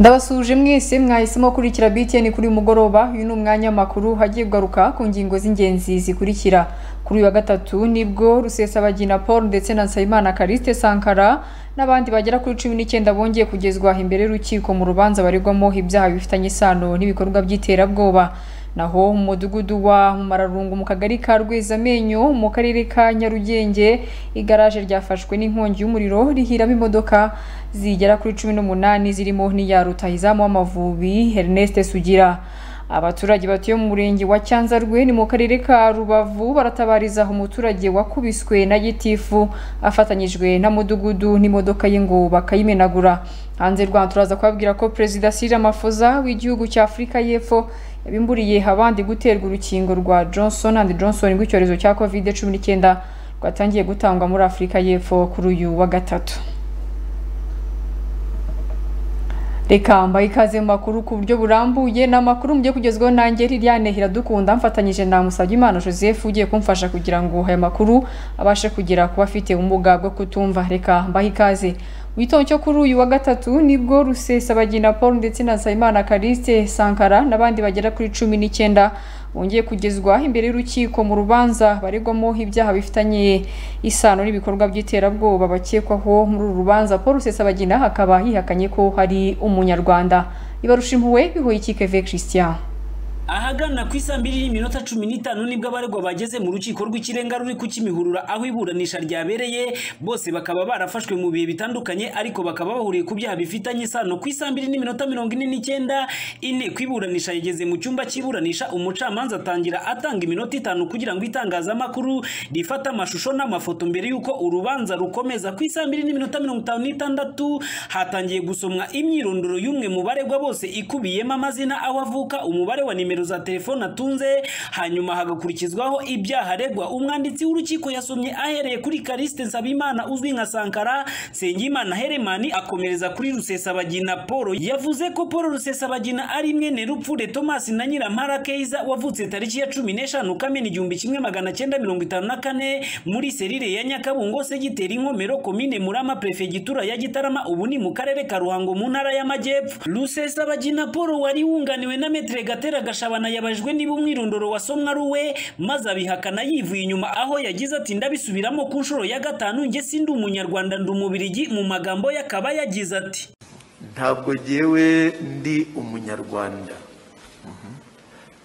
ndabasuhuje mwese mwahisemo kurikira btn kuri mugoroba uyu ni umwanya makuru hagiye kugaruka ku ngingo z'ingenzi zikurikira. Kuri uyu wa gatatu ni bwo rusesabagina paul ndetse na nsabimana kariste sankara n'abandi bagera kuri cumi n'icyenda bongeye kugezwa imbere y'urukiko mu rubanza baregwamo ibyaha bifitanye isano n'ibikorwa by'iterabwoba. Naho mu mudugudu wa mararungu mu kagari ka rwezamenyo mu karere ka nyarugenge igaraje ryafashwe n'inkongi y'umuriro rihiramo imodoka zigera kuri cumi n'umunani zirimo n'iya rutahizamu w'amavubi ernest sugira. Abaturage batuye mu murenge wa cyanzarwe ni mu karere ka rubavu baratabariza umuturage wakubiswe na gitifu afatanyijwe na mudugudu n'imodoka ye ngo bakayimenagura. Hanze rwanda turaza kubabwira ko perezida Cyril Ramaphosa w'igihugu cya afurika y'epfo yabimburiye abandi guterwa urukingo rwa johnson and johnson rw'icyorezo cya covid cumi n'icyenda rwatangiye gutangwa muri afurika y'epfo kuri uyu wa gatatu. Reka mbaye ikaze mu makuru ku buryo burambuye ni amakuru mugiye kugezwaho nanjye Liliane Iradukunda mfatanyije na Musabyimana Joseph ugiye kumfasha kugira ngo aya makuru abashe kugera ku bafite ubumuga bwo kutumva. Reka mbahe ikaze. Witondo cyo kuri uyu wa gatatu ni bwo rusesabagina paul ndetse na nsabimana kariste sankara n'abandi bagera kuri cumi n'icyenda bongeye kugezwa imbere y'urukiko mu rubanza baregwamo ibyaha bifitanye isano n'ibikorwa by'iterabwoba. Bakekwaho muri uru rubanza paul rusesabagina akaba yihakanye ko hari umunyarwanda. Ibarusha impuhwe bihuye ikikeve christian. Ahagana ku isa mbiri n'iminota cumi n'itanu ni bwo abaregwa bageze mu rukiko rw'ikirenga ruri ku kimihurura aho iburanisha ryabereye bose bakaba barafashwe mu bihe bitandukanye ariko bakaba bahuriye ku byaha bifitanye isano. Ku isa mbiri n'iminota mirongo ine n'icyenda inteko iburanisha yageze mu cyumba cy'iburanisha umucamanza atangira atanga iminota itanu kugira ngo itangazamakuru rifate amashusho n'amafoto mbere y'uko urubanza rukomeza. Ku isa mbiri n'iminota mirongo itanu n'itandatu hatangiye gusomwa imyirondoro y'umwe mu baregwa bose ikubiyemo amazina aho avuka umubare wa nimero nimero za telefone atunze hanyuma hagakurikizwaho ibyaha aregwa. Umwanditsi w'urukiko yasomye ahereye kuri Kariste Nsabimana uzwi nka Sankara Sengimana Heremani akomereza kuri Rusesabagina Paul. Yavuze ko Paul Rusesabagina ari mwene Rupfure Thomas na Nyirampara Keiza wavutse tariki ya cumi n'eshanu Kamena igihumbi kimwe magana cyenda mirongo itanu na kane muri serire ya Nyakabungo segiteri Inkomero komine Murama prefegitura ya Gitarama ubu ni mu karere ka Ruhango mu ntara y'Amajyepfo. Rusesabagina Paul wari wunganiwe na Metre Gatera Gasha Gashabana yabajwe niba umwirondoro wasomwe ari uwe maze abihakana yivuye inyuma. Aho yagize ati ndabisubiramo ku nshuro ya gatanu njye sindi umunyarwanda ndi umubirigi. Mu magambo ye akaba yagize ati ntabwo jyewe ndi umunyarwanda.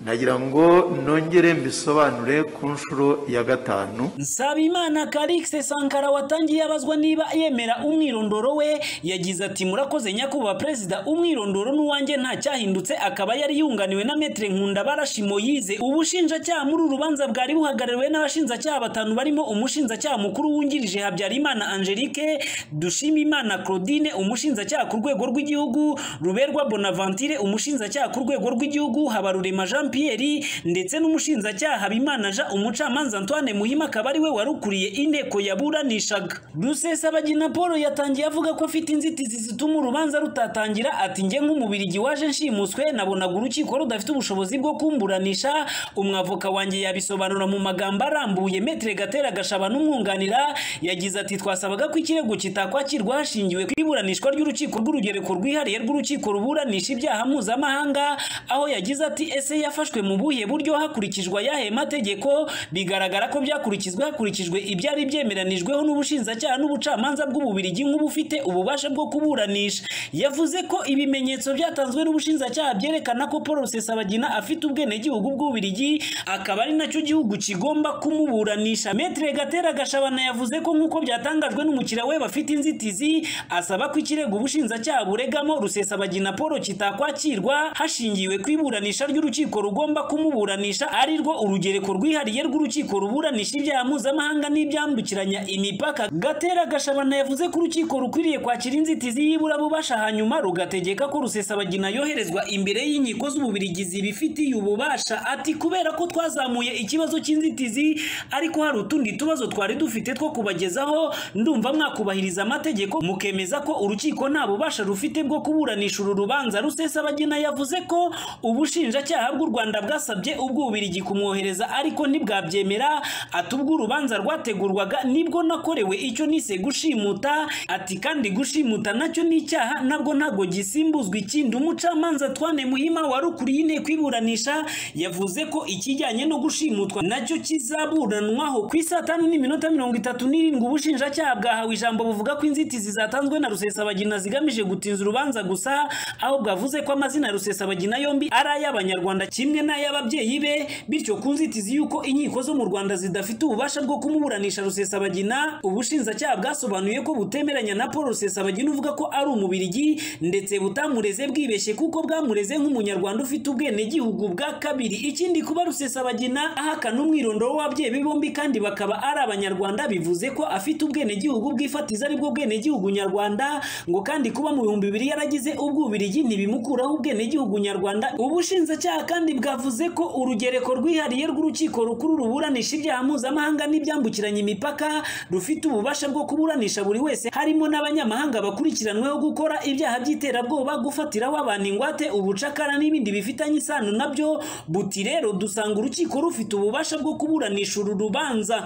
Nagira ngo nongere mbisobanure ku nshuro ya gatanu. Nsabimana karikise sankara watangiye abazwa niba yemera umwirondoro we yagize ati murakoze nyakubahwa perezida umwirondoro n'uwanjye nta cyahindutse akaba yari yunganiwe na metre nkunda barashimo yize ubushinjacyaha muri uru rubanza bwari buhagarariwe n'abashinjacyaha batanu barimo umushinjacyaha mukuru wungirije habyarimana angelique dushimimana claudine umushinjacyaha ku rwego rw'igihugu ruberwa bonaventure umushinjacyaha ku rwego rw'igihugu habarurema jean Pierre ndetse n'umushinjacyaha Habimana Jean umucamanza Antoine Muhima akaba ari we warukuriye inteko yaburanishaga. Rusesabagina Paul yatangiye avuga ko afite inzitizi zituma urubanza rutatangira ati njye nk'umubirigi waje nshimuswe nabonaga urukiko rudafite ubushobozi bwo kumburanisha. Umwavoka wanjye yabisobanura mu magambo arambuye Metre Gatera Gashaba n'umwunganira yagize ati twasabaga ko ikirego kitakwakirwa hashingiwe ku iburanishwa ry'urukiko rw'urugereko rwihariye rw'urukiko ruburanisha ibyaha mpuzamahanga. Aho yagize ati ese yafa yafashwe mu buhe buryo hakurikizwa ayahe mategeko bigaragara ko byakurikizwa hakurikijwe ibyari byemeranijweho n'ubushinjacyaha n'ubucamanza bw'ububirigi nk'ubufite ububasha bwo kuburanisha. Yavuze ko ibimenyetso byatanzwe n'ubushinjacyaha byerekana ko Paul Rusesabagina afite ubwenegihugu bw'ububirigi akaba ari na cyo gihugu kigomba kumuburanisha. Metre Gatera Gashabana yavuze ko nk'uko byatangajwe n'umukiriya we bafite inzitizi asaba ko ikirego ubushinjacyaha buregamo Rusesabagina Paul kitakwakirwa hashingiwe ku iburanisha ry'urukiko rugomba kumuburanisha ari rwo urugereko rwihariye rw'urukiko ruburanisha ibyaha mpuzamahanga n'ibyambukiranya imipaka. Gatera gashabana yavuze ko urukiko rukwiriye kwakira inzitizi y'iburabubasha hanyuma rugategeka ko rusesabagina yoherezwa imbere y'inkiko z'ububirigi zibifitiye ububasha. Ati kubera ko twazamuye ikibazo cy'inzitizi ariko hari utundi tubazo twari dufite two kubagezaho ndumva mwakubahiriza amategeko. Mukemeza ko urukiko nta bubasha rufite bwo kuburanisha uru rubanza. Rusesabagina yavuze ko ubushinjacyaha bw'u Rwanda rwanda bwasabye ubw'ububirigi kumwohereza ariko ntibwabyemera. Ati ubwo urubanza rwategurwaga ni bwo nakorewe icyo nise gushimuta. Ati kandi gushimuta na cyo ni icyaha nabwo ntabwo gisimbuzwa ikindi. Umucamanza twane muhima wari ukuriye inteko iburanisha yavuze ko ikijyanye no gushimutwa na cyo kizaburanwaho ku isaa tanu n'iminota mirongo itatu n'irindwi. Ubushinjacyaha bwahawe ijambo buvuga ko inzitizi zatanzwe na rusesabagina zigamije gutinza urubanza gusa aho bwavuze ko amazina ya rusesabagina yombi ari ay'abanyarwanda. Kimwe n'ay'ababyeyi be bityo ku nzitizi y'uko inkiko zo mu rwanda zidafite ububasha bwo kumuburanisha rusesabagina ubushinjacyaha bwasobanuye ko butemeranya na paul rusesabagina uvuga ko ari umubirigi ndetse butamureze bwibeshye kuko bwamureze nk'umunyarwanda ufite ubwenegihugu bwa kabiri. Ikindi kuba rusesabagina ahakana umwirondoro w'ababyeyi be bombi kandi bakaba ari abanyarwanda bivuze ko afite ubwenegihugu bwifatiza ari bwo bwenegihugu nyarwanda ngo kandi kuba mu bihumbi bibiri yaragize ubwubirigi ntibimukuraho ubwenegihugu nyarwanda. Ubushinjacyaha kandi bwavuze ko urugereko rwihariye rw'urukiko rukuru ruburanisha ibyaha mpuzamahanga n'ibyambukiranya imipaka rufite ububasha bwo kuburanisha buri wese harimo n'abanyamahanga bakurikiranweho gukora ibyaha by'iterabwoba gufatiraho abantu ingwate ubucakara n'ibindi bifitanye isano na byo buti rero dusanga urukiko rufite ububasha bwo kuburanisha uru rubanza.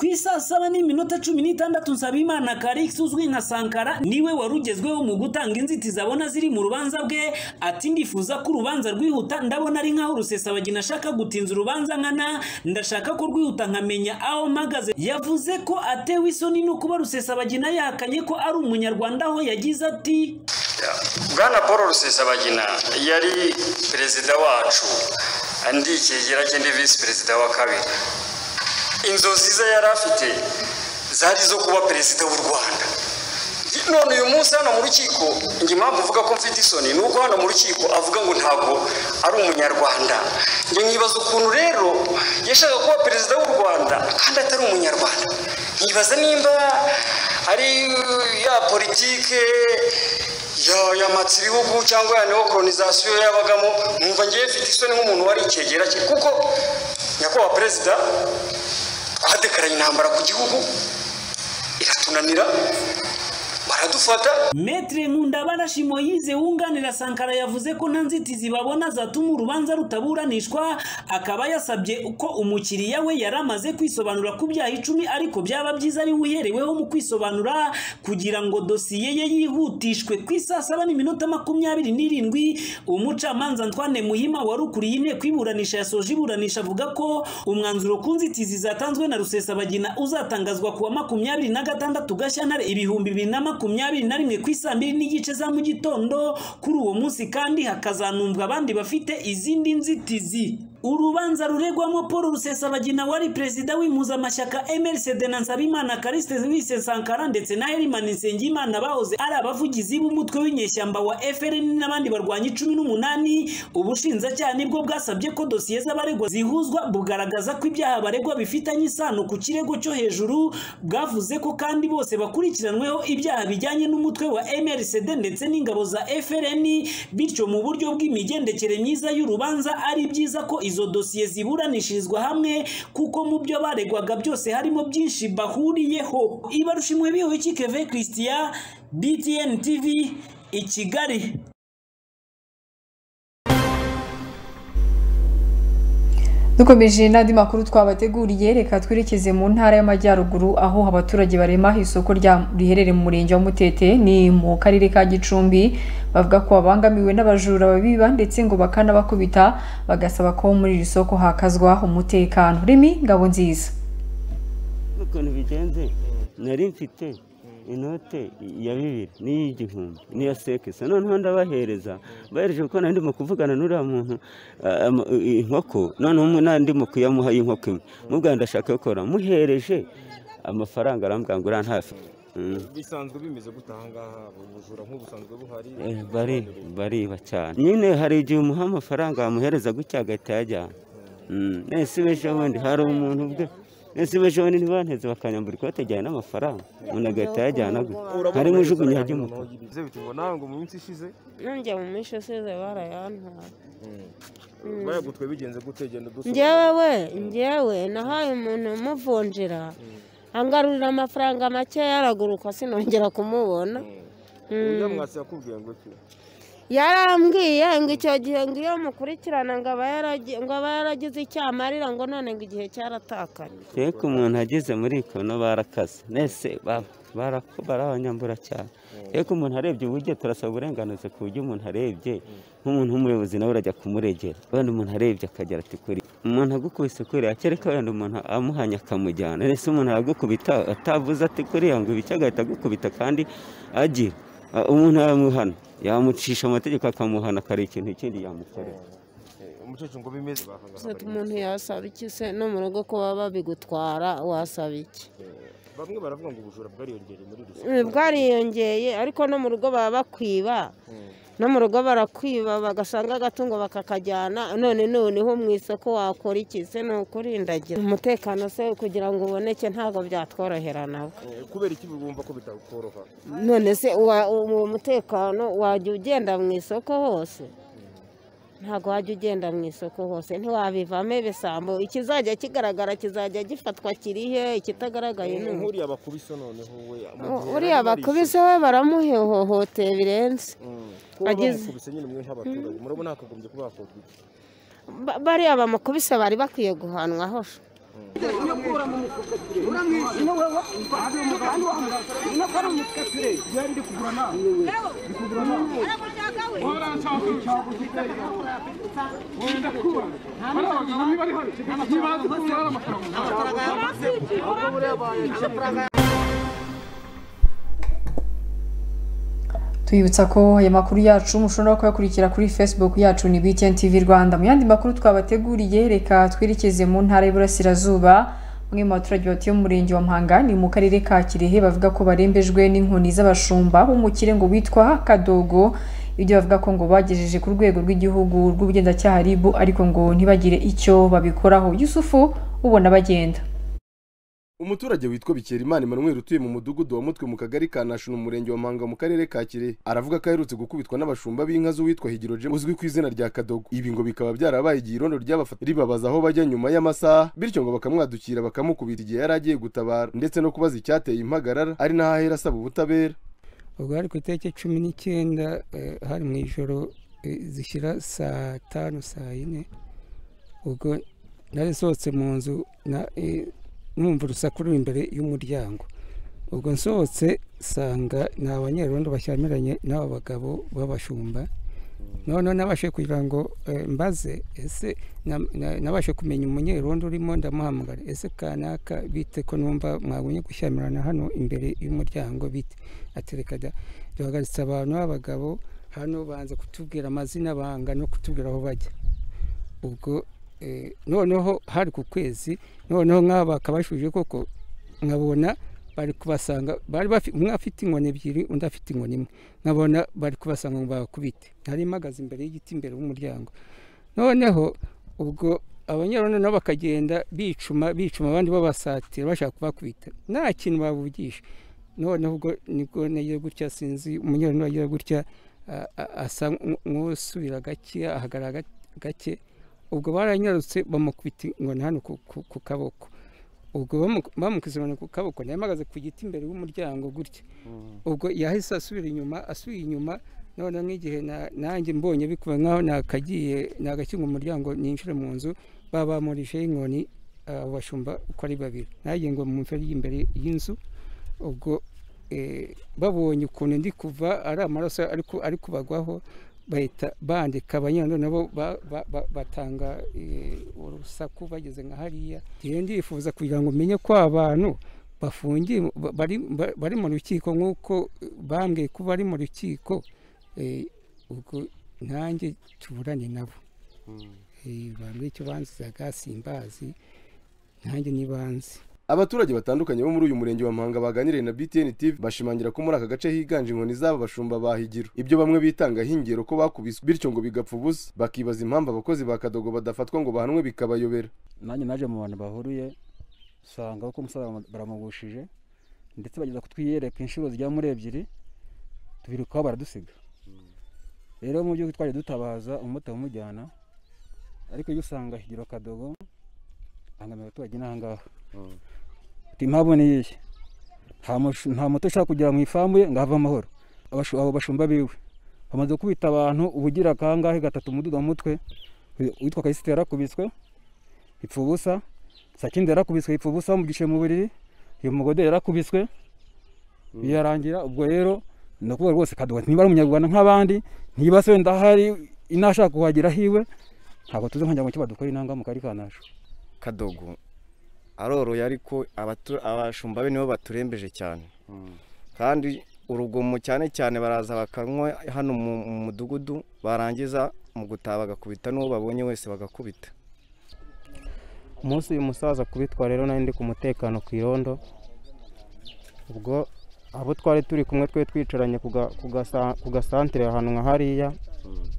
Ku isaa saba n'iminota cumi n'itandatu nsabimana karix uzwi nka sankara ni we wari ugezweho mu gutanga inzitizi abona ziri mu rubanza bwe. Ati ndifuza ko urubanza rwihuta ndabona ari nkaho rusesabagina ashaka gutinza urubanza nkana. Ndashaka ko rwihuta nkamenya aho mpagaze. Yavuze ko atewe isoni no kuba rusesabagina yahakanye ko ari umunyarwanda aho yagize ati bwana paul rusesabagina yari perezida wacu. Andi ikigera cye ndi visi perezida wa kabiri. Inzozi ze yari afite zari zo kuba perezida w'u rwanda. None uyu munsi hano mu rukiko njye impamvu uvuga ko mfite isoni ni uko hano mu rukiko avuga ngo ntabwo ari umunyarwanda. Njye nkibaza ukuntu rero yashaka kuba perezida w'u rwanda kandi atari umunyarwanda. Nkibaza nimba ari ya politike yamatse ibihugu cyangwa ya neokolonizasiyo yabagamo numva ngewe mfite isoni nk'umuntu wari icyegera cye. Kuko nyakubahwa perezida twadekaranye intambara ku gihugu iratunanira. Baradufata metre nkundabarashi moyize wunganira sankara yavuze ko nta nzitizi babona zatuma urubanza rutaburanishwa akaba yasabye ko umukiriya we yari amaze kwisobanura ku byaha icumi ariko byaba byiza ari uhereweho mu kwisobanura kugira ngo dosiye ye yihutishwe. Ku isaa saba n'iminota makumyabiri n'irindwi umucamanza Antoine Muhima wari ukuriye inteko iburanisha yasoje iburanisha avuga ko umwanzuro ku nzitizi zatanzwe na Rusesabagina uzatangazwa ku wa makumyabiri na gatandatu Gashyantare ibihumbi bibiri na makumyabiri na rimwe ku isaa mbiri n'igice za mu gitondo kuri uwo munsi kandi hakazanumvwa abandi bafite izindi nzitizi. Urubanza ruregwamo paul rusesabagina wari perezida w'impuzamashyaka mrcd na nsabimana kariste wise sankara ndetse na herimani nsengimana bahoze ari abavugizi b'umutwe w'inyeshyamba wa frn n'abandi barwanyi cumi n'umunani. Ubushinjacyaha ni bwo bwasabye ko dosiye z'abaregwa zihuzwa bugaragaza ko ibyaha baregwa bifitanye isano ku kirego cyo hejuru bwavuze ko kandi bose bakurikiranweho ibyaha bijyanye n'umutwe wa mrcd ndetse n'ingabo za frn bityo mu buryo bw'imigendekere myiza y'urubanza ari byiza ko izo dosiye ziburanishirizwa hamwe kuko mu byo baregwaga byose harimo byinshi bahuriyeho. Ibarushimwe bihowe keve christian btn tv i kigali. Dukomeje n'andi makuru twabateguriye reka twerekeze mu ntara y'amajyaruguru aho abaturage barema isoko riherereye mu murenge wa mutete ni mu karere ka gicumbi. Bavuga ko babangamiwe n'abajura babiba ndetse ngo bakanabakubita bagasaba ko muri iri soko hakazwa umutekano. Remi ngabo nziza nari mfite. Inote ya bibiri n'iy'igihumbi n'iya sekisa noneho ndabahereza bahereje kuko nari ndimo kuvugana n'uriya muntu inkoko. Noneho ndimo kuyamuha inkoko imwe. Mubwira ndashaka gukora. Muhereje. Amafaranga arambwira ngo uriya ntafi bisanzwe bimeze gute ahangaha? Ubujura nk'ubusanzwe buhari? Bari bariba cyane. Nyine hari igihe umuha amafaranga wamuhereza gutya agahita yajyana nese ejo bundi hari umuntu ubwe. Ese bundi ntibanteze bakanyambura ikote ajyana n'amafaranga umuntu agahita yajyana gutya harimo ijugunya ry'umutuku bivuze biti ngo mu minsi ishize? Nanjye mu minsi ishize barayantwara bayagutwe bigenze gute genda dusoma njyewe we njyewe nahaye umuntu umuvunjira angarurira amafaranga make yaraguruka sinongera kumubona. Uburyo mwasi yakubwiye ngo ki? Yarambwiye ngo icyo gihe ngo iyo mukurikirana ngo aba yaragize icyo amarira ngo none ngo igihe cyaratakanye. Reka umuntu ageze muri kono barakaze. Nese barabanyambura cyane. Reka umuntu arebye uburyo turasaba uburenganzira ku buryo umuntu arebye nk'umuntu w'umuyobozi nawe urajya kumuregera. Wenda umuntu arebye akagera ati kuri umuntu agukubise kuriya kereka wenda umuntu amuhanye akamujyana. Ese umuntu aragukubita atavuze ati kuriya ngo ibice agahita agukubita kandi agira umuntu yamuhana. Yamucisha amategeko akamuhana akareba ikintu ikindi yamukorera. Umuntu yasaba iki se? No mu rugo kuba babigutwara wasaba iki? Bamwe baravuga ngo ubujura bwariyongereye muri rusange. Bwariyongeye ariko no mu rugo baba bakwiba. No mu rugo barakwiba bagasanga agatungo bakakajyana none noneho mu isoko wakora iki? Se ni ukurindagira. Umutekano se kugira ngo uboneke ntabwo byatworohera nabo Eh, kubera iki bumva ko bitakoroha? None se uwo mutekano wajya ugenda mu isoko hose? Ntabwo wajya ugenda mu isoko hose ntiwabivamo ibisambo. Ikizajya kigaragara kizajya gifatwa kirihe ikitagaragaye ni ubu. nk'uriya bakubise noneho we uriya bakubise we baramuhohoteye birenze. Mm. ko Ageze- bamukubise nyine mwe nk'abaturage murabona hakagombye kuba hakorwa iki Ba- bariya bamukubise bari bakwiye guhanwaho tuyibutsa ko aya makuru yacu mushobora kuyakurikira kuri facebook yacu ni btn tv rwanda. Mu yandi makuru twabateguriye reka twerekeze mu ntara y'uburasirazuba. Bamwe mu baturage batuye mu murenge wa mpanga ni mu karere ka kirehe bavuga ko barembejwe n'inkoni z'abashumba b'umukire ngo witwa kadogo. Ibyo bavuga ko ngo bagejeje ku rwego rw'igihugu rw'ubugenzacyaha rib ariko ngo ntibagire icyo babikoraho. Yusufu ubona bagenda. Umuturage witwa bikerimana emmanuel utuye mu mudugudu wa mutwe mu kagari ka nashu mu murenge wa mpanga mu karere ka kirehe aravuga ko aherutse gukubitwa n'abashumba b'inka z'uwitwa higiro James uzwi ku izina rya kadogo. Ibi ngo bikaba byarabaye igihe irondo ryabafata ribabaza aho bajya nyuma y'amasaha bityo ngo bakamwadukira bakamukubita igihe yari agiye gutabara ndetse no kubaza icyateye impagarara ari naho ahera asaba ubutabera. Ubwo hari ku itariki cumi n'icyenda eh, hari mu ijoro eh, zishyira saa tanu saa yine ubwo nari nsohotse mu nzu eh, numva urusaku ruri imbere y'umuryango. Ubwo nsohotse sanga ni abanyerondo bashyamiranye n'aba bagabo b'abashumba. Noneho nabashe kugira ngo eh, mbaze ese na- na- nabashe kumenya umunyerondo urimo ndamuhamagara. Ese kanaka bite ko numva mwabonye gushyamirana hano imbere y'umuryango bite? Atereka duhagaritse abantu b'abagabo hano banza kutubwira amazina banga no kutubwira aho bajya. Ubwo noneho hari ku kwezi noneho nk'aba bakabashuje koko nkabona bari kubasanga bari bafi- umwe afite inkoni ebyiri undi afite inkoni imwe. Nkabona bari kubasanga ngo bakubite. Nari mpagaze imbere y'igiti imbere y'umuryango. Noneho ubwo abanyarondo nabo bakagenda bicuma bicuma abandi babasatira bashaka kubakubita. Nta kintu bavugisha noneho ubwo ni bwo nagiye gutya sinzi umunyarondo agira gutya asa nk- nk'usubira gake ahagarara ga- gake ubwo baranyarutse bamukubita inkoni hano ku- kaboko. Ubwo bamu- bamukubise inkoni ku kaboko. Nayo mpagaze ku giti imbere y'umuryango gutya. Ubwo yahise asubira inyuma asubiye inyuma noneho nk'igihe na- nanjye mbonye bikuba nkaho nakagiye nagakinga umuryango ninjire mu nzu babamurisheho inkoni abo bashumba uko ari babiri. Nagiye ngo mu mferi y'imbere y'inzu ubwo eh, babonye ukuntu ndi kuva ari amaraso ari kubagwaho bahita bandika abanyarondo nabo ba- ba- ba- batanga eh, urusaku bageze nka hariya. Ndifuza kugira ngo umenye ko abantu bafungiye ba- bari ba- bari mu rukiko nk'uko bambwiye ko bari mu rukiko eh, ubwo nanjye tuburane nabo. Eh, bambwiye icyo banzizaga simbazi nanjye nibanze. Abaturage batandukanye bo muri uyu murenge wa Mpanga baganiriye na BTN TV bashimangira ko muri aka gace higanje inkoni z'aba bashumba ba Higiro. Ibyo bamwe bitanga hingero ko bakubiswe bityo ngo bigapfa ubusa. Bakibaza impamvu abakozi ba Kadogo badafatwa ngo bahanwe bikabayobera. Nanjye naje mu bantu bahuruye usanga ko umusaza baramugushije ndetse bageza kutwiyereka inshuro zigera muri ebyiri tubirukaho baradusiga. Rero mu by'ukuri twaje dutabaza umumotari umujyana ariko iyo usanga higiro kadogo ahangamira abaturage n'ahangaha ni iyihe? Nta moto ushaka kugera mu ifamu ye ngo have amahoro. Abo bashumba biwe bamaze gukubita abantu ubugira kangahe gatatu umududo wa mutwe witwa kayisite yarakubiswe ipfa ubusa sakindi yarakubiswe ipfa ubusa bamugishe mu buriri uyu mugode yarakubiswe. Birarangira ubwo rero ni ukuvuga rwose kadogo niba ari umunyarwanda nk'abandi niba se wenda hari inashaka kuhagera hiwe ntabwo tuzi nka ngo mu kari kanashu. Kadogo aroroye ariko abashumba be nibo baturembeje cyane. Kandi urugomo cyane cyane baraza bakanywa hano mu mu mudugudu barangiza mu gutaha bagakubita n'uwo babonye wese bagakubita. Umunsi uyu musaza kubitwa rero nari ndi ku mutekano ku irondo ubwo abo twari turi kumwe twe twicaranye ku ga- ku gasa- ku gasantere ahantu nka hariya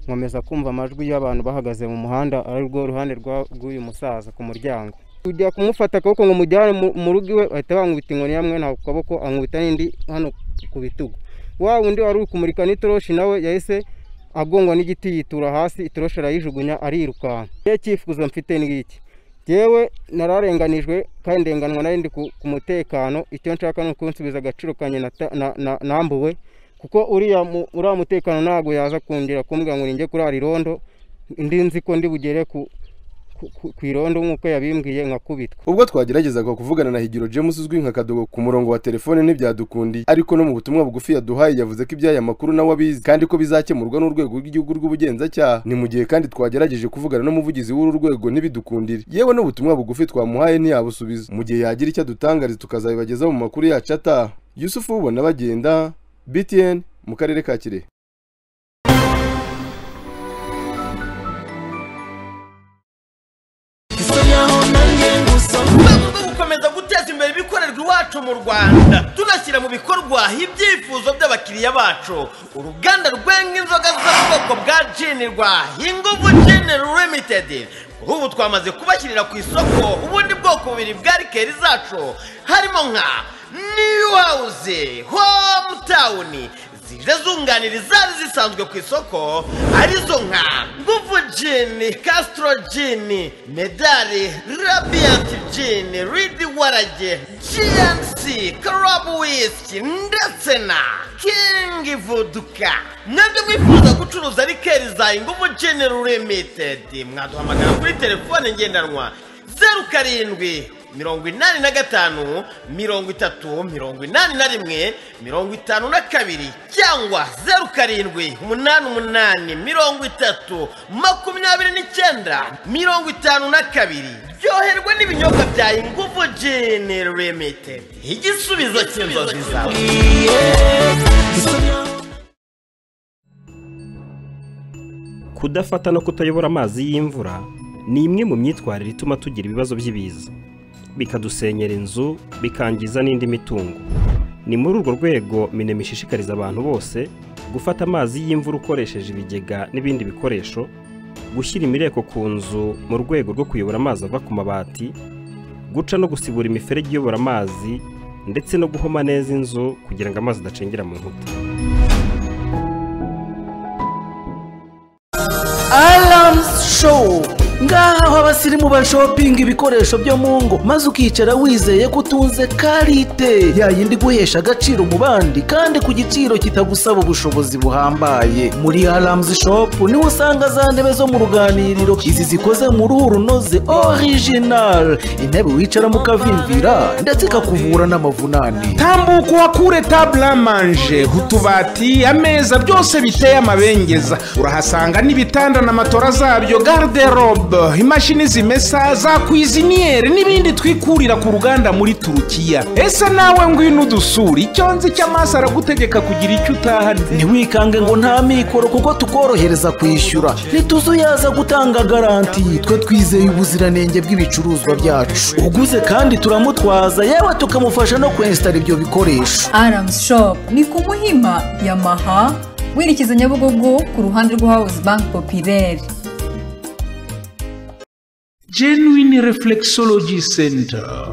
nkomeza kumva amajwi y'abantu bahagaze mu muhanda ari rwo ruhande rw'uyu musaza ku muryango. Kujya kumufata akaboko ngo mujyane mu- rugo iwe bahita bankubita inkoni yamwe nta ku kaboko ankubita n'indi hano ku bitugu. Wa wundi wari uri kumurika n'itoroshi nawe yahise agongwa n'igiti yitura hasi itoroshi arayijugunya arirukanka. Iyo cyifuzo mfite ni iki? Yewe nararenganijwe kandi ndenganwa nari ndi ku mutekano icyo nshaka ni ukunsubiza agaciro kanjye nambuwe kuko uriya mutekano ntabwo yaza kongera kumbwira ngo ninjye kurara irondo ndi nzi ko ndi bugere ku ku- irondo nk'uko yabimbwiye nkakubitwa ubwo twageragezaga kuvugana na higiro james uzwi nka kadogo ku murongo wa telefone ntibyadukundiye ariko no mu butumwa bugufi yaduhaye yavuze ko iby'aya makuru nawe abizi kandi ko bizakemurwa n'urwego rw'igihugu rw'ubugenzacyaha. Ni mu gihe kandi twagerageje kuvugana n'umuvugizi w'uru rwego ntibidukundire yewe n'ubutumwa bugufi twamuhaye ntiyabusubiza mu gihe yagira icyo adutangariza tukazabibagezaho mu makuru yacu ataha. Yusufu ubona bagenda btn mu karere ka kirehe. Ibikorerwa iwacu mu rwanda. Tunashyira mu bikorwa ibyifuzo by'abakiriya bacu. Uruganda rwenga inzoga z'ubwoko bwa jini rwa inguvu jini limitedi kuri ubu twamaze kubashyirira ku isoko. Ubundi bwoko bubiri bwa rikeri zacu. Harimo nka new house home town. Zije zunganira izari zisanzwe ku isoko ari zo nka nguvu jini castro jini medali radiant jini ridi warage gnc karabu whisky ndetse na king voduka mwebwe mwifuza gucuruza rikeri za inguvu jini limited. Mwaduhamagara kuri telefone ngendanwa zeru karindwi mirongo inani na gatanu mirongo itatu mirongo inani na rimwe mirongo itanu na kabiri cyangwa zeru karindwi umunani umunani mirongo itatu makumyabiri n'icyenda mirongo itanu na kabiri. Ryoherwa n'ibinyobwa bya inguvu jini limitedi igisubizo cy'inzozi zawe. Kudafata no kutayobora amazi y'imvura ni imwe mu myitwarire ituma tugira ibibazo by'ibiza. Bikadusenyera inzu bikangiza n'indi mitungo. Ni muri urwo rwego minema ishishikariza abantu bose gufata amazi y'imvura ukoresheje ibigega n'ibindi bikoresho gushyira imireko ku nzu mu rwego rwo kuyobora amazi ava ku mabati guca no gusibura imiferege iyobora amazi ndetse no guhoma neza inzu kugira ngo amazi adacengera mu nkuta. Alarms Show. Ngaha aho abasirimu bashopinga ibikoresho byo mu ngo maze ukicara wizeye ko utunze karite. Ya yindi guhesha agaciro mu bandi kandi ku giciro kitagusaba ubushobozi buhambaye. Muri Alarms Shop ni ho usanga za ntebe zo mu ruganiriro. Izi zikoze mu ruhu runoze original. Intebe wicaramo ukavimvira ndetse ikakuvura n'amavunane. Tambuka uhakure tabule manje utubati ameza byose biteye amabengeza. Urahasanga n'ibitanda na matora zabyo garderobe imashini zimesa za kwiziniyeri n'ibindi twikurira ku ruganda muri turukiya. Ese nawe ngwino udusura icyo nzi cy'amaso aragutegeka kugira icyo utahana. Ntiwikange ngo nta mikoro kuko tukorohereza kwishyura. Ntituzuyaza gutanga garanti. Twe twizeye ubuziranenge bw'ibicuruzwa byacu. Uguze kandi turamutwaza. Yewe tukamufasha no kwensitara ibyo bikoresho. Arams Shop ni ku Muhima Yamaha werekeza Nyabugogo ku ruhande rwa House Bank Populaire. Genuine reflexology center.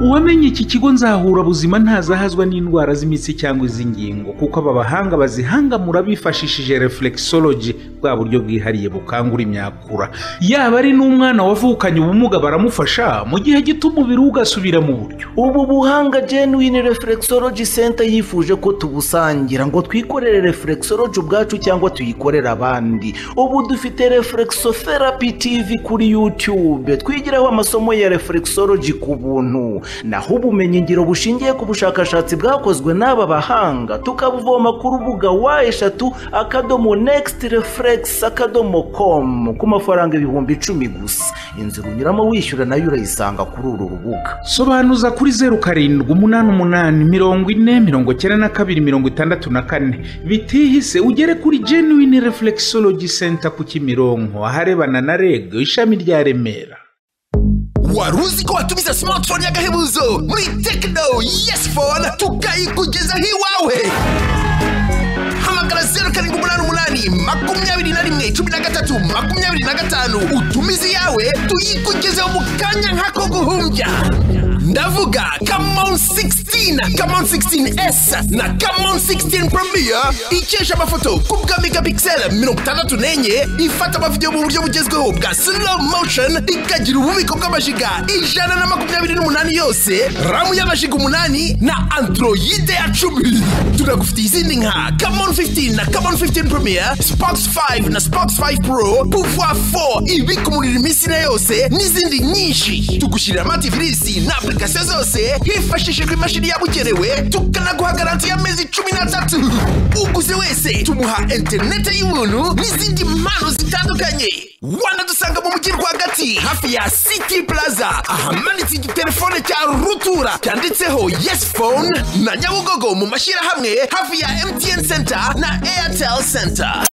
Uwamenye iki kigo nzahura buzima ntazahazwa n'indwara z'imitsi cyangwa iz'ingingo kuko aba bahanga bazihangamura bifashishije reflexology. Bwa buryo bwihariye bukangura imyakura. Yaba ari n'umwana wavukanye ubumuga baramufasha mu gihe gito umubiri we ugasubira mu buryo. Ubu buhanga genuine reflexology center yifuje ko tubusangira ngo twikorere reflexology ubwacu cyangwa tuyikorere abandi. Ubu dufite reflexotherapy tv kuri youtube. Twigiraho amasomo ya reflexology ku buntu. Naho ubumenyingiro bushingiye ku bushakashatsi bwakozwe n'aba bahanga. Tukabuvoma ku rubuga wa eshatu akadomo next reflex akadomo com ku mafaranga ibihumbi icumi gusa. Inzira unyuramo wishyura na yo urayisanga kuri uru rubuga. Sobanuza kuri zeru karindwi umunani umunani mirongo ine mirongo icyenda na kabiri mirongo itandatu na kane. Bitihise ugere kuri genuine reflexology center ku kimironko. Aharebana na reg ishami rya remera. Wari uzi ko watumiza smartphone y'agahebuzo? Muri tekino yesi fone tukayikugezaho iwawe. Zeru karindwi umunani umunani makumyabiri na rimwe cumi na gatatu makumyabiri na gatanu. Utumize iyawe tuyikugezeho mu kanya nk'ako guhumbya. Ndavuga kamon 16 kamon 16s na kamon 16 premier. Ikesha amafoto ku megapixel mirongo itandatu n'enye. Ifata amavidewo mu buryo bugezweho bwa slow motion ikagira ububiko bw'amashiga ijana na makumyabiri n'umunani yose. Ramu y'amashiga umunani na androide ya cumi. Tunagufitiye izindi nka kamon 15 na kamon 15 premier. Spox 5 na spox 5 pro. Pouvoir 4 ibika umuriro iminsi na yose n'izindi nyinshi. Tugushyirira amativisi na application zose hifashishijwe imashini yabugenewe tukanaguha garanti y'amezi cumi n'atatu. Uguze wese tumuha interinete y'ubuntu n'izindi mpano zitandukanye. Wanadusanga mu mujyi rwagati hafi ya city plaza. Ahamanitse igitelefone cya rutura cyanditseho yes phone na nyabugogo mu mashyirahamwe hafi ya mtn center na airtel center.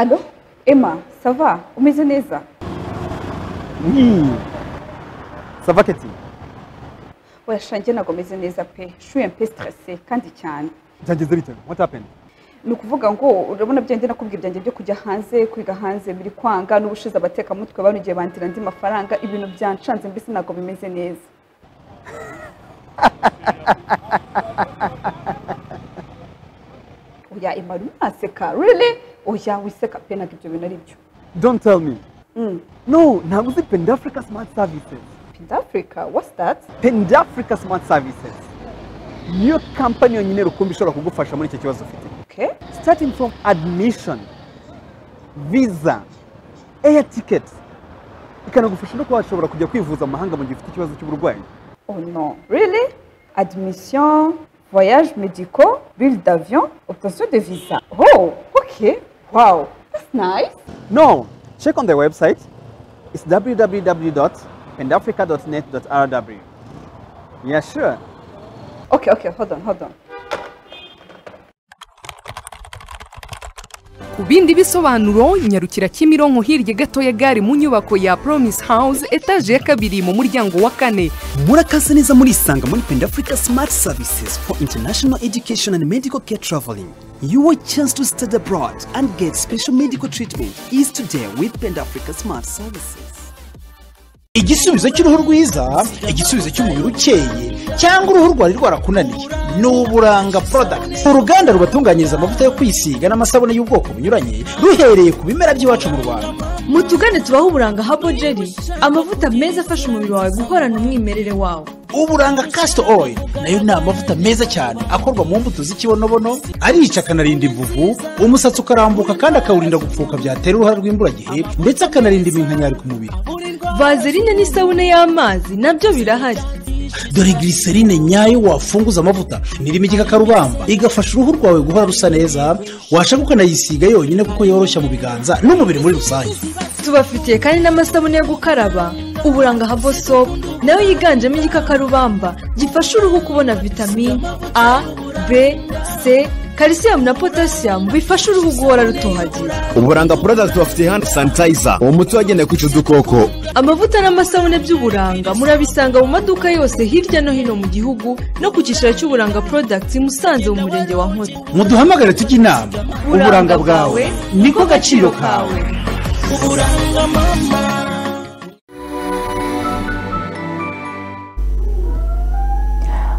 Alo ema sava umeze neza Oui. Ça va Keti oya shange ntabwo meze neza pe shuye mpe stresse kandi cyane Byageze bite? What happened? ni ukuvuga ngo urabona byenge nakubwira ibyanjye byo kujya hanze kwiga hanze biri kwanga n'ubushize abatekamutwe banugiye bandira andi mafaranga ibintu byancanze mbese ntabwo bimeze neza oya ema urimo uraseka really oya wiseka pe na ibyo bintu ari byo Don't tell me. Mm. No, ntabwo uzi Pendafrica Smart Services. Pendafrica? What's that? Pendafrica Smart Services. Niyo kampani yonyine rukumbi ishobora kugufasha muri icyo kibazo ufite. Okay. Starting from admission, visa, air ticket, ikanagufasha no kuba washobora kujya kwivuza mu mahanga mu gihe ufite ikibazo cy'uburwayi. Oh no really? Admission, voyage médicaux, bill d'avion, obtention de visa. Oh, ok. Wow, that's nice. No, check on the website. It's www.pendafrica.net.rw. Yeah, sure. Okay, okay, hold on, hold on. ku bindi bisobanuro nyarukira kimironko hirya gato ya gare mu nyubako ya promise house etaje ya kabiri mu muryango wa kane murakaza neza murisanga muri penda africa smart services for international education and medical care traveling your chance to study abroad and get special medical treatment is today with penda africa smart services. Igisubizo cy'uruhu rwiza igisubizo cy'umubiri ukeye cyangwa uruhu rwari rwarakunaniye ni uburanga porodagiti uruganda rubatunganyiriza amavuta yo kwisiga n'amasabune y'ubwoko bunyuranye ruhereye ku bimera by'iwacu mu rwanda. Mutugane tubaho uburanga habo jeri amavuta meza afasha umubiri wawe guhorana umwimerere wawo. Uburanga kasito oil na yo ni amavuta meza cyane akorwa mu mbuto z'ikibonobono arica akanarinda imvuvu umusatsi ukarambuka kandi akawurinda gupfuka byatera uruhare rw'imburagihe ndetse akanarinda iminkanyari ku mubiri. Vazerine n'isabune y'amazi na byo birahari. Dore giriserine nyayo wafunguza amavuta nirimo igikakarubamba igafasha uruhu rwawe guhora rusa neza washaka ukanayisiga yonyine kuko yoroshya mu biganza n'umubiri muri rusange. Tubafitiye kandi n'amasabune yo gukaraba. Uburanga habo sopu na yo yiganjemo igikakarubamba gifasha uruhu kubona vitamini a b c kalisiyemu na potasiyamu bifasha uruhu guhora rutohagira. Uburanga porodagiti tubafitiye handi sanitayiza uwo muti wagenewe kwica udukoko. Amavuta n'amasabune by'uburanga murabisanga mu maduka yose hirya no hino mu gihugu no ku cyicaro cy'uburanga porodagiti musanze mu murenge wa nkozi muduhamagare tujye inama. Uburanga bwawe niko gaciro kawe. Uburanga mama.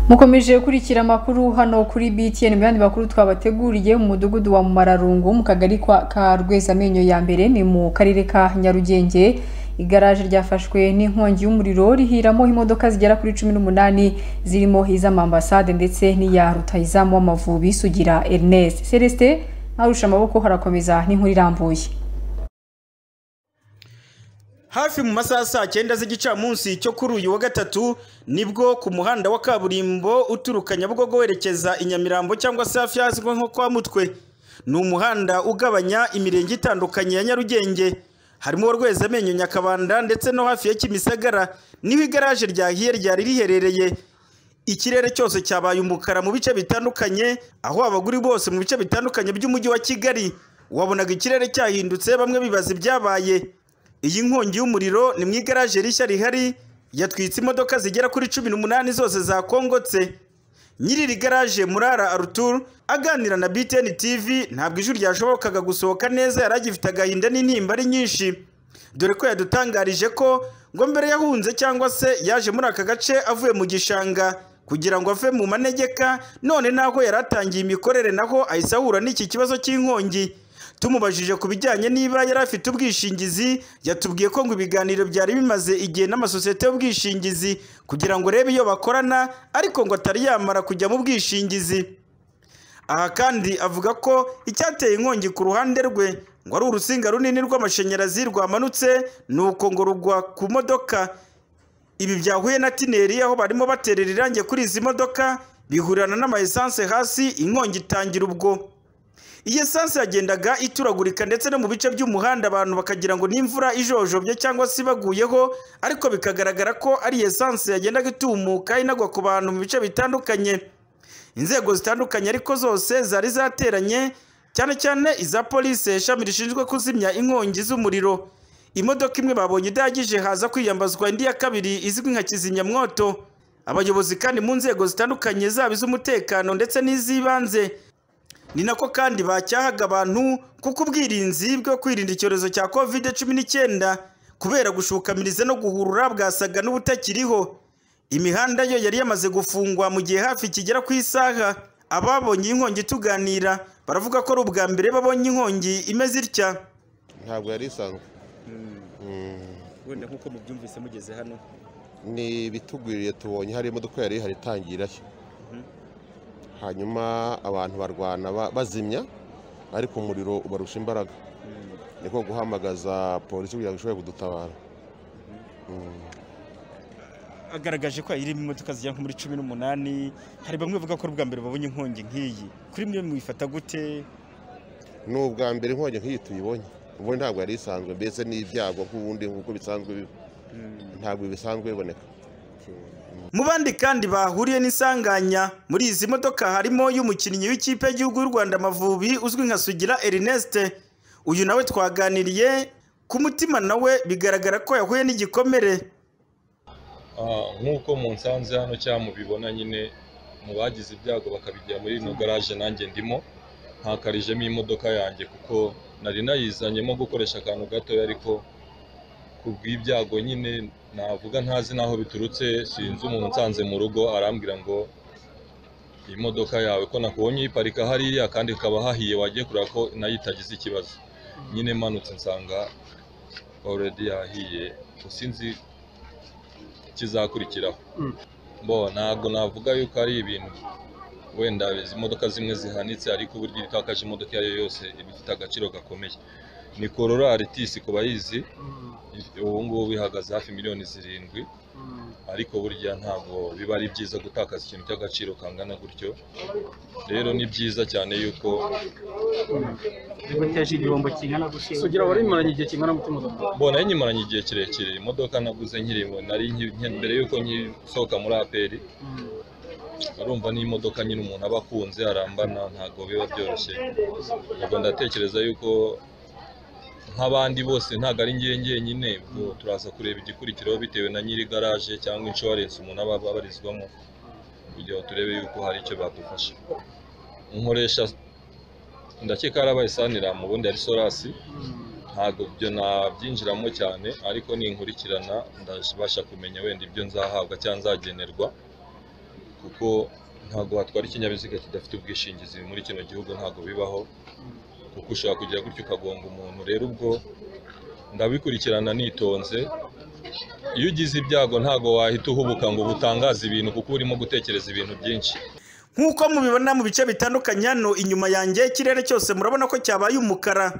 Mukomeje gukurikira amakuru hano kuri btn mu yandi makuru twabateguriye mu mudugudu wa mumararungu mu kagari ka rwezamenyo ya mbere ni mu karere ka nyarugenge. Igaraje ryafashwe n'inkongi y'umuriro rihiramo imodoka zigera kuri cumi n'umunani zirimo iz'amambasade ndetse n'iya rutayizamu w'amavubi sugira ernest. Celestin ntarusha amaboko harakomeza n'inkuru irambuye. Hafi mu masaha saa cyenda z'igicamunsi cyo kuri uyu wa gatatu ni bwo ku muhanda wa kaburimbo uturuka nyabugogo werekeza i nyamirambo cyangwa se hafi hazwi nko kwa mutwe. Ni umuhanda ugabanya imirenge itandukanye ya nyarugenge. Harimo rwezamenyo nyakabanda ndetse no hafi ya kimisagara ni ho igaraje ryahiye ryari riherereye. Ikirere cyose cyabaye umukara mu bice bitandukanye aho abaguri bose mu bice bitandukanye by'umujyi wa kigali. Wabonaga ikirere cyahindutse bamwe bibaza ibyabaye. Iyi nkongi y'umuriro ni mu igaraje rishya rihari yatwitse imodoka zigera kuri cumi n'umunani zose zakongotse. Nyiri iri garaje murara aruturu aganira na btn tv ntabwo ijwi ryashobokaga gusohoka neza yari agifite agahinda n'intimba ari nyinshi. Dore ko yadutangarije ko ngo mbere yahunze cyangwa se yaje muri aka gace avuye mu gishanga kugira ngo ave mu manegeka none naho yari atangiye imikorere naho ahise ahura n'iki kibazo cy'inkongi. Tumubajije ku bijyanye niba yari afite ubwishingizi yatubwiye ko ngo ibiganiro byari bimaze igihe n'amasosiyete y'ubwishingizi kugira ngo urebe iyo bakorana ariko ngo atari yamara kujya mu bwishingizi. Aha kandi avuga ko icyateye inkongi ku ruhande rwe ngo ari urusinga runini rw'amashanyarazi rwamanutse nuko ngo rugwa ku modoka. Ibi byahuye na tineri aho barimo baterera irangi kuri izi modoka bihurirana n'ama hasi inkongi itangira ubwo. Iyi esanse yagendaga ituragurika ndetse no mu bice by'umuhanda abantu bakagira ngo ni imvura ijojobye cyangwa se ibaguyeho ariko bikagaragara ko ari esanse yagendaga itumuka inagwa ku bantu mu bice bitandukanye. Inzego zitandukanye ariko zose zari zateranye cyane cyane iza polisi ishami rishinzwe kuzimya inkongi z'umuriro. Imodoka imwe babonye idahagije haza kwiyambazwa indi ya kabiri izwi nka kizimyamwoto. Abayobozi kandi mu nzego zitandukanye zaba iz'umutekano ndetse n'iz'ibanze ni nako kandi bacyahaga abantu kuko ubwirinzi bwo kwirinda icyorezo cya kovide cumi n'icyenda kubera gushukamiriza no guhurura bwasaga n'ubutakiriho. Imihanda yo yari yamaze gufungwa mu gihe hafi kigera ku isaha. Ababonye inkongi tuganira baravuga ko ari ubwa mbere babonye inkongi imeze itya. Ntabwo yari isanzwe. Wenda nk'uko mubyumvise mugeze hano. Ni ibitugwiriye tubonye hari imodoka yari ihari itangira hanyuma abantu barwana ba- bazimya ariko umuriro ubarusha imbaraga. Niko guhamagaza polisi kugira ngo ishobore kudutabara. Mm. agaragaje ko irimo imodoka zigera nko muri cumi n'umunani hari bamwe bavuga ko ari ubwa mbere babonye inkongi nk'iyi. Kuri mwe mwifata gute? Ni ubwa mbere inkongi nk'iyi tuyibonye. Ubundi ntabwo yari isanzwe mbese ni ibyago nk'ubundi nk'uko bisanzwe biba. Ntabwo bisanzwe biboneka. Mu bandi kandi bahuriye n'isanganya muri izi modoka harimo y'umukinnyi w'ikipe y'igihugu y'u rwanda amavubi uzwi nka sugira ernest. Uyu nawe twaganiriye ku mutima nawe bigaragara ko yahuye n'igikomere. Ah, nk'uko mu nsanze hano cyangwa mubibona nyine mu bagize ibyago bakabigira muri ino garaje nanjye ndimo ntakarijemo imodoka yanjye kuko nari nayizanyemo gukoresha akantu gatoya ariko ku bw'ibyago nyine navuga ntazi n'aho biturutse sinzi umuntu nsanze mu rugo arambwira ngo iyi modoka yawe ko nakubonye uyiparika hariya kandi hakaba hahiye wagiye kureba ko na yo itagize ikibazo. Nyine manutse nsanga already yahiye sinzi kizakurikiraho bo ntabwo navuga yuko ari ibintu wenda izi modoka zimwe zihanitse ariko uburyo iyo itakaje imodoka iyo ari yo yose iba ifite agaciro gakomeye. Ni korora aritisi ku bayizi. Ubu ngubu ihagaze hafi miliyoni zirindwi. Ariko burya ntabwo biba ari byiza gutakaza ikintu cy'agaciro kangana gutyo. Rero ni byiza cyane yuko biguteje igihombo kingana gutya Sugira wari bimaranye igihe kingana gutya imodoka? Mbona nyimaranye igihe kirekire. Imodoka naguze nkiri nari mbere yuko nsohoka muri aperi. Urumva ni imodoka nyine umuntu aba akunze arambana ntabwo biba byoroshye. Ubwo ndatekereza yuko nk'abandi bose ntabwo ari ngewe ngenyine ubwo turaza kureba igikurikiraho bitewe na nyiri garaje cyangwa inshuwarensi umuntu aba abarizwamo. Kugira ngo turebe yuko hari icyo badufasha. Nkoresha ndakeka harabaye sanira mu bundi ari sorasi ntabwo byo nabyinjiramo cyane ariko ninkurikirana ndabasha kumenya wenda ibyo nzahabwa cyangwa nzagenerwa kuko ntabwo watwara ikinyabiziga kidafite ubwishingizi muri kino gihugu ntabwo bibaho. Kuko ushobora kugira gutyo ukagonga umuntu. Rero ubwo ndabikurikirana nitonze. Iyo ugize ibyago ntabwo wahita uhubuka ngo utangaze ibintu kuko urimo gutekereza ibintu byinshi. Nk'uko mubibona mu bice bitandukanye hano inyuma yanjye ikirere cyose murabona ko cyabaye umukara.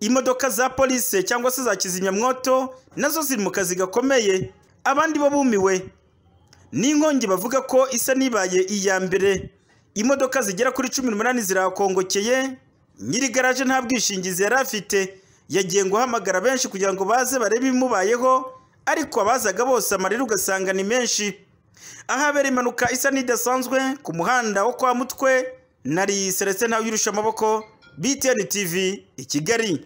Imodoka za polisi cyangwa se za kizimyamwoto na zo ziri mu kazi gakomeye. Abandi bo bumiwe. N'inkongi bavuga ko isa n'ibaye iya mbere. Imodoka zigera kuri cumi n'umunani zirakongokeye nyiri garaje nta bwishingizi yari afite. Yagiye guhamagara benshi kugira ngo baze barebe ibimubayeho ariko abazaga bose amarira ugasanga ni menshi. Ahabera impanuka isa n'idasanzwe ku muhanda wo kwa mutwe nari Celestin ntawe yirusha amaboko BTN TV i Kigali.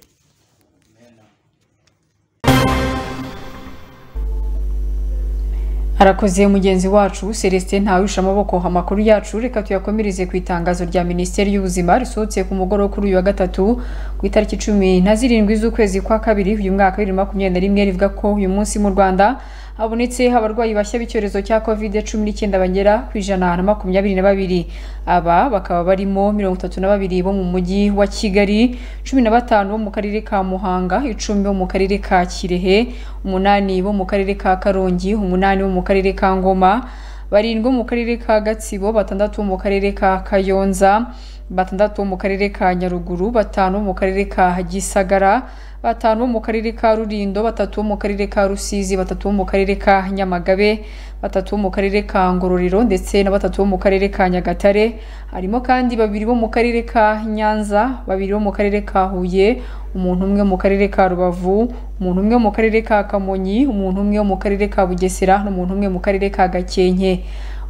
Arakoze mugenzi wacu celestin ntawusha amaboko. Amakuru yacu reka tuyakomereze ku itangazo rya minisiteri y'ubuzima risohotse ku mugoroba kuri uyu wa gatatu ku itariki cumi na zirindwi z'ukwezi kwa kabiri uyu mwaka wa bibiri makumyabiri na rimwe rivuga ko uyu munsi mu rwanda habonetse abarwayi bashya b'icyorezo cya covid cumi n'icyenda bagera ku ijana na makumyabiri na babiri. Aba bakaba barimo mirongo itatu na babiri bo mu mujyi wa kigali cumi na batanu bo mu karere ka muhanga icumi bo mu karere ka kirehe umunani bo mu karere ka karongi umunani bo mu karere ka ngoma barindwi mu karere ka gatsibo batandatu mu karere ka kayonza batandatu mu karere ka nyaruguru batanu mu karere ka gisagara batanu bo mu karere ka Rulindo batatu bo mu karere ka Rusizi batatu bo mu karere ka Nyamagabe batatu bo mu karere ka Ngororero ndetse na batatu bo mu karere ka Nyagatare harimo kandi babiri bo mu karere ka Nyanza babiri bo mu karere ka Huye umuntu umwe mu karere ka Rubavu umuntu umwe mu karere ka Kamonyi umuntu umwe mu karere ka Bugesera n'umuntu umwe mu karere ka Gakenke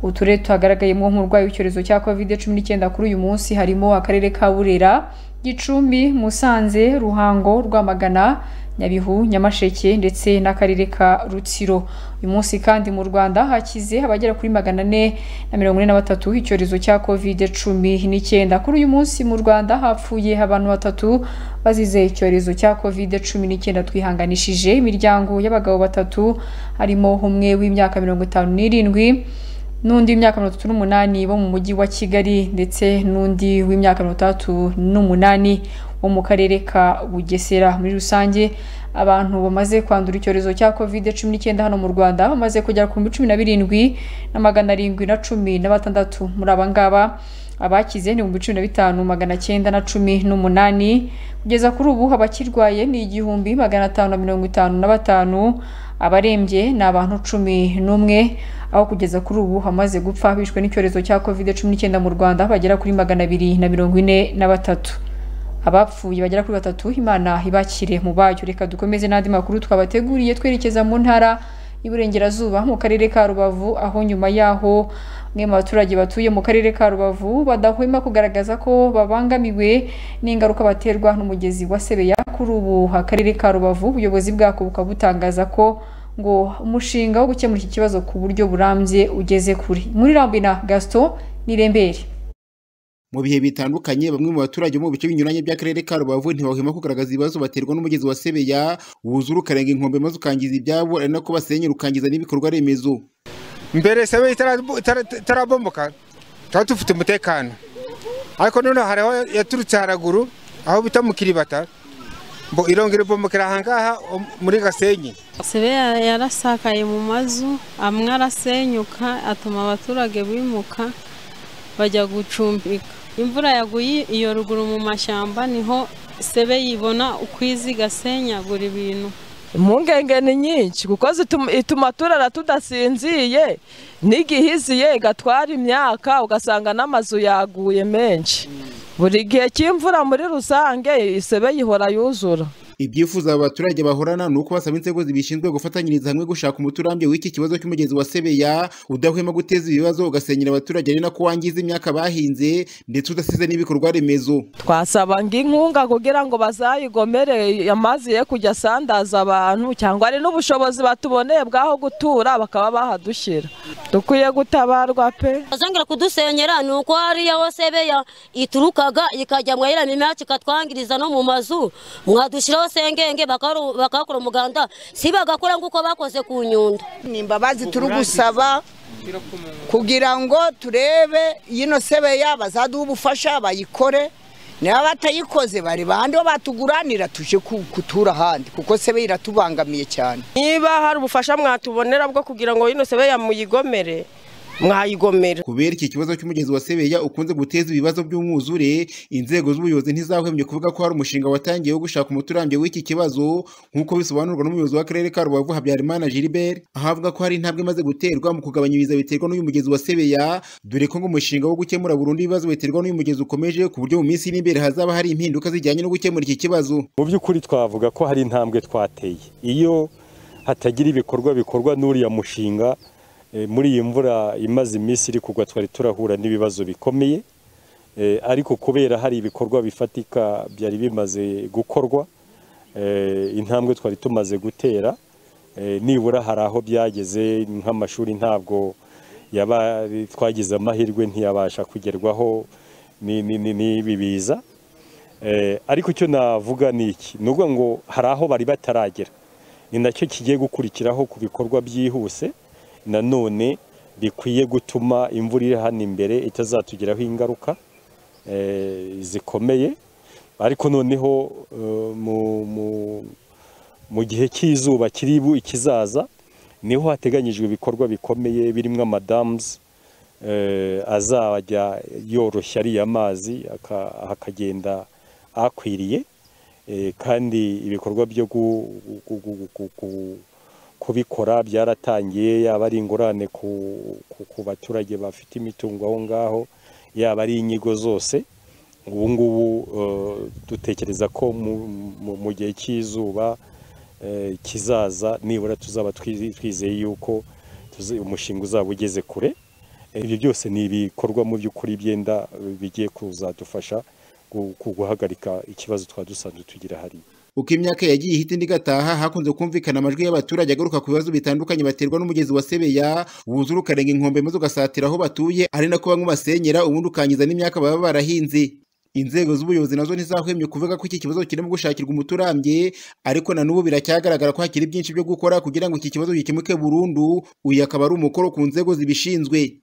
uturere tuhagaragayemo nk'umurwayi w'icyorezo cya covid cumi n'icyenda kuri uyu munsi harimo akarere ka Burera Gicumbi Musanze Ruhango Rwamagana Nyabihu Nyamasheke ndetse n'akarere ka Rutsiro. Uyu munsi kandi mu Rwanda hakize abagera kuri magana ane na mirongo ine na batatu icyorezo cya covid cumi n'icyenda. Kuri uyu munsi mu Rwanda hapfuye abantu batatu bazize icyorezo cya covid cumi n'icyenda. Twihanganishije imiryango y'abagabo batatu harimo umwe w'imyaka mirongo itanu n'irindwi n'undi w'imyaka mirongo itatu n'umunani bo mu mujyi wa kigali ndetse n'undi w'imyaka mirongo itandatu n'umunani wo mu karere ka bugesera. Muri rusange abantu bamaze kwandura icyorezo cya covid cumi n'icyenda hano mu rwanda bamaze kugera ku bihumbi cumi na birindwi na magana arindwi na cumi na batandatu muri aba ngaba abakize ni ibihumbi cumi na bitanu magana cyenda na cumi n'umunani. Kugeza kuri ubu abakirwaye ni igihumbi magana atanu na mirongo itanu na batanu abarembye ni abantu cumi n'umwe aho kugeza kuri ubu hamaze gupfa bishwe n'icyorezo cya covid cumi n'icyenda mu rwanda bagera kuri magana abiri na mirongo ine na batatu. Abapfuye bagera kuri batatu imana ibakire mu bayo reka dukomeze n'andi makuru twabateguriye twerekeza mu ntara y'iburengerazuba mu karere ka rubavu aho nyuma yaho bamwe mu baturage batuye mu karere ka rubavu badahwema kugaragaza ko babangamiwe n'ingaruka baterwa n'umugezi wa sebeya. Kuri ubu akarere ka rubavu ubuyobozi bwako bukaba butangaza ko ngo umushinga wo gukemura iki kibazo ku buryo burambye ugeze kure. Muri rambina gaston nirembere. Mu bihe bitandukanye bamwe mu baturage bo mu bice binyuranye by'akarere ka rubavu ntibahwema kugaragaza ibibazo baterwa n'umugezi wa sebeya wuzura ukarenga inkombe maze ukangiza ibyabo ari nako basenyera ukangiza n'ibikorwa remezo. Mbere sebeya itarabomboka tuba dufite umutekano. Ariko noneho hariho yaturutse haraguru aho bita mu kiribata irongera ibombokera ahangaha muri gasenyi sebeya yarasakaye mu mazu amwe arasenyuka atuma abaturage bimuka bajya gucumbika imvura yaguye iyo ruguru mu mashyamba ni ho sebe yibona uko izi igasenyagura ibintu impungenge ni nyinshi kuko ituma turara tudasinziye. N'igihe iziye igatwara imyaka ugasanga n'amazu yaguye menshi. Buri gihe cy'imvura muri rusange isebe yihora yuzura. Ibyifuzo aba baturage bahorana ni uko basaba inzego zibishinzwe gufatanyiriza hamwe gushaka umuti urambye w'iki kibazo cy'umugezi wa sebeya udahwema guteza ibibazo ugasenyera abaturage. Ari nako wangiza imyaka bahinze ndetse udasize n'ibikorwa remezo. Twasaba inkunga kugira ngo bazayigomere amazi ye kujya asandaza abantu cyangwa ari n'ubushobozi batuboneye bw'aho gutura bakaba bahadushyira. Dukwiye gutabarwa pe. Bazongera kudusenyera ni uko hariya ho sebeya iturukaga ikajya mwayiramo imyaka ikatwangiriza no mu mazu. Mwadushyiraho sengenge bakaru- bakakora umuganda si bagakora nk'uko bakoze ku nyundo. Ni imbabazi turi gusaba kugira ngo turebe yino sebeya bazaduha ubufasha bayikore. Niba batayikoze bari bandi bo batuguranira tuje ku- kutura ahandi kuko sebe iratubangamiye cyane. Niba hari ubufasha mwatubonera bwo kugira ngo yino sebeya muyigomere mwayigomera kubera iki kibazo cy'umugezi wa sebeya ukunze guteza ibibazo by'umwuzure inzego z'ubuyobozi ntizahwemye kuvuga ko hari umushinga watangiye wo gushaka umuti urambye w'iki kibazo nk'uko bisobanurwa n'umuyobozi w'akarere ka rubavu habyarimana gilbert aho avuga ko hari intambwe imaze guterwa mu kugabanya ibiza biterwa n'uyu mugezi wa sebeya dore ko ngo umushinga wo gukemura burundu ibibazo biterwa n'uyu mugezi ukomeje ku buryo mu minsi iri imbere hazaba hari impinduka zijyanye no gukemura iki kibazo. Mu by'ukuri twavuga ko hari intambwe twateye. Iyo hatagira ibikorwa bikorwa n'uriya mushinga muri iyi mvura imaze iminsi iri kugwa twari turahura n'ibibazo bikomeye. Eh, ariko kubera hari ibikorwa bifatika byari bimaze gukorwa eh, intambwe twari tumaze gutera eh, nibura hari aho byageze nk'amashuri ntabwo twagize amahirwe ntiyabasha kugerwaho ni- ni- ni- n'ibi biza. Eh, ariko icyo navuga ni iki? Ni ukuvuga ngo hari aho bari bataragera. Ni na cyo kigiye gukurikiraho ku bikorwa byihuse nanone bikwiye gutuma imvura iri hano imbere itazatugiraho ingaruka eh, zikomeye. Ariko noneho eh, mu- gihe cy'izuba kiri ikizaza ni ho hateganyijwe ibikorwa bikomeye birimo amadamuzi eh, azajya yoroshya ariya mazi aka- akagenda akwiriye. Kandi ibikorwa byo kubikora byaratangiye yaba ari ingurane ku, baturage bafite imitungo aho ngaho yaba ari inyigo zose. Ubu ngubu eh, dutekereza ko mu- gihe cy'izuba eh, kizaza nibura tuzaba twizeye yuko umushinga uzaba ugeze kure. Ibyo byose ni ibikorwa mu by'ukuri byenda bigiye kuzadufasha gu- gu- guhagarika ikibazo twari dusanzwe tugira hariya. Uko imyaka yagiye ihita indi igataha hakunze kumvikana amajwi y'abaturage agaruka ku bibazo bitandukanye baterwa n'umugezi wa sebeya wuzura ukarenga inkombe maze ugasatira aho batuye ari nako bamwe basenyera ubundi ukangiza n'imyaka baba barahinze. Inzego z'ubuyobozi na zo ntizahwemye kuvuga ko iki kibazo kirimo gushakirwa umuti urambye ariko na n'ubu biracyagaragara ko hakiri byinshi byo gukora kugira ngo iki kibazo gikemuke burundu uyu akaba ari umukoro ku nzego zibishinzwe.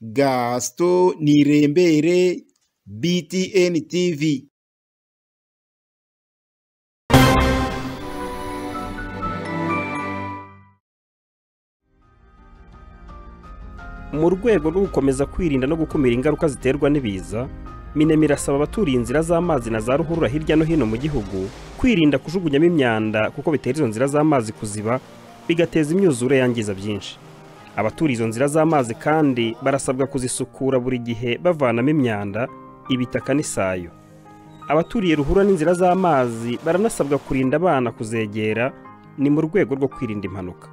Gasito nirembere btn tv mu rwego rwo gukomeza kwirinda no gukumira ingaruka ziterwa n'ibiza minema irasaba abaturiye inzira z'amazi na za ruhurura hirya no hino mu gihugu kwirinda kujugunyamo imyanda kuko bitera izo nzira z'amazi kuziba bigateza imyuzure yangiza byinshi. Abaturiye izo nzira z'amazi kandi barasabwa kuzisukura buri gihe bavanamo imyanda ibitaka n'isayo. Abaturiye ruhurura n'inzira z'amazi baranasabwa kurinda abana kuzegera ni mu rwego rwo kwirinda impanuka.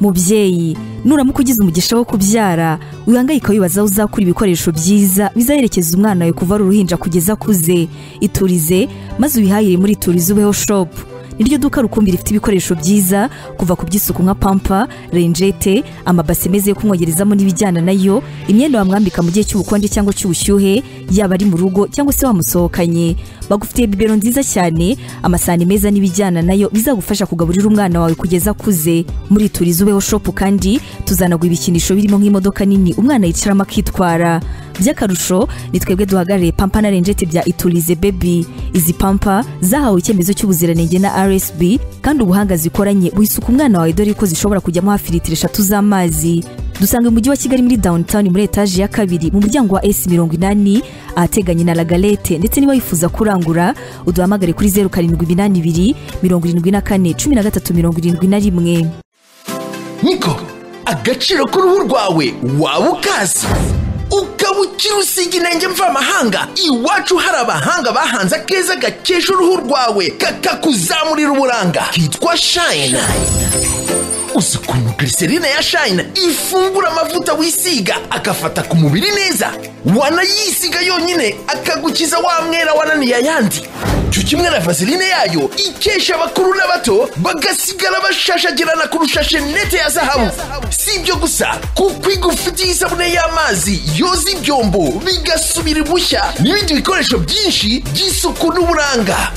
Mubyeyi. Nuramuka ugize umugisha wo kubyara. Wihangayika wibaza aho uzakura ibikoresho byiza bizaherekeza umwana wawe kuva ari uruhinja kugeza akuze. Iturize maze ubihahire muri iturize ubeho shopu niryo duka rukumbi rifite ibikoresho byiza kuva ku by'isuku nka pampa renjete amabase meza yo kumwogerezamo n'ibijyana na yo imyenda wamwambika mu gihe cy'ubukonje cyangwa cy'ubushyuhe yaba ari mu rugo cyangwa se wamusohokanye. Bagufitiye bibero nziza cyane amasahani meza n'ibijyana na yo bizagufasha kugaburira umwana wawe kugeza akuze. Muri turizi ubeho shopu kandi tuzanagura ibikinisho birimo nk'imodoka nini umwana yicaramo akitwara. By'akarusho ni twebwe duhagarariye pampa na renjete bya iturize bebi izi pampa zahawe icyemezo cy'ubuziranenge na rsb kandi ubuhanga zikoranye buhisuka umwana wawe dore ko zishobora kujyamo hafi litiro eshatu z'amazi. Dusanga mu mujyi wa kigali muri downtown muri etaje ya kabiri mu muryango wa s mirongo inani ahateganye na lagalete ndetse niba wifuza kurangura uduhamagare kuri zeru karindwi iminani ibiri mirongo irindwi na kane cumi na gatatu mirongo irindwi na rimwe. Niko agaciro k'uruhu rwawe waba ukazi ukaba ukiri usiga inenge mvamahanga. Iwacu hari abahanga bahanze akeza gakesha uruhu rwawe kakakuzamurira uburanga. Kitwa shayina uzi ukuntu glycerine ya shayina ifungura amavuta wisiga agafata ku mubiri neza. Wanayisiga yonyine akagukiza wa mwera wananiye ayandi. Cyo kimwe na vaseline yayo ikesha abakuru n'abato bagasigara bashashagirana kurusha shenete ya zahabu. Si ibyo gusa kuko igufitiye isabune y'amazi yoza ibyombo bigasubira ibushya n'ibindi bikoresho byinshi by'isuku n'uburanga.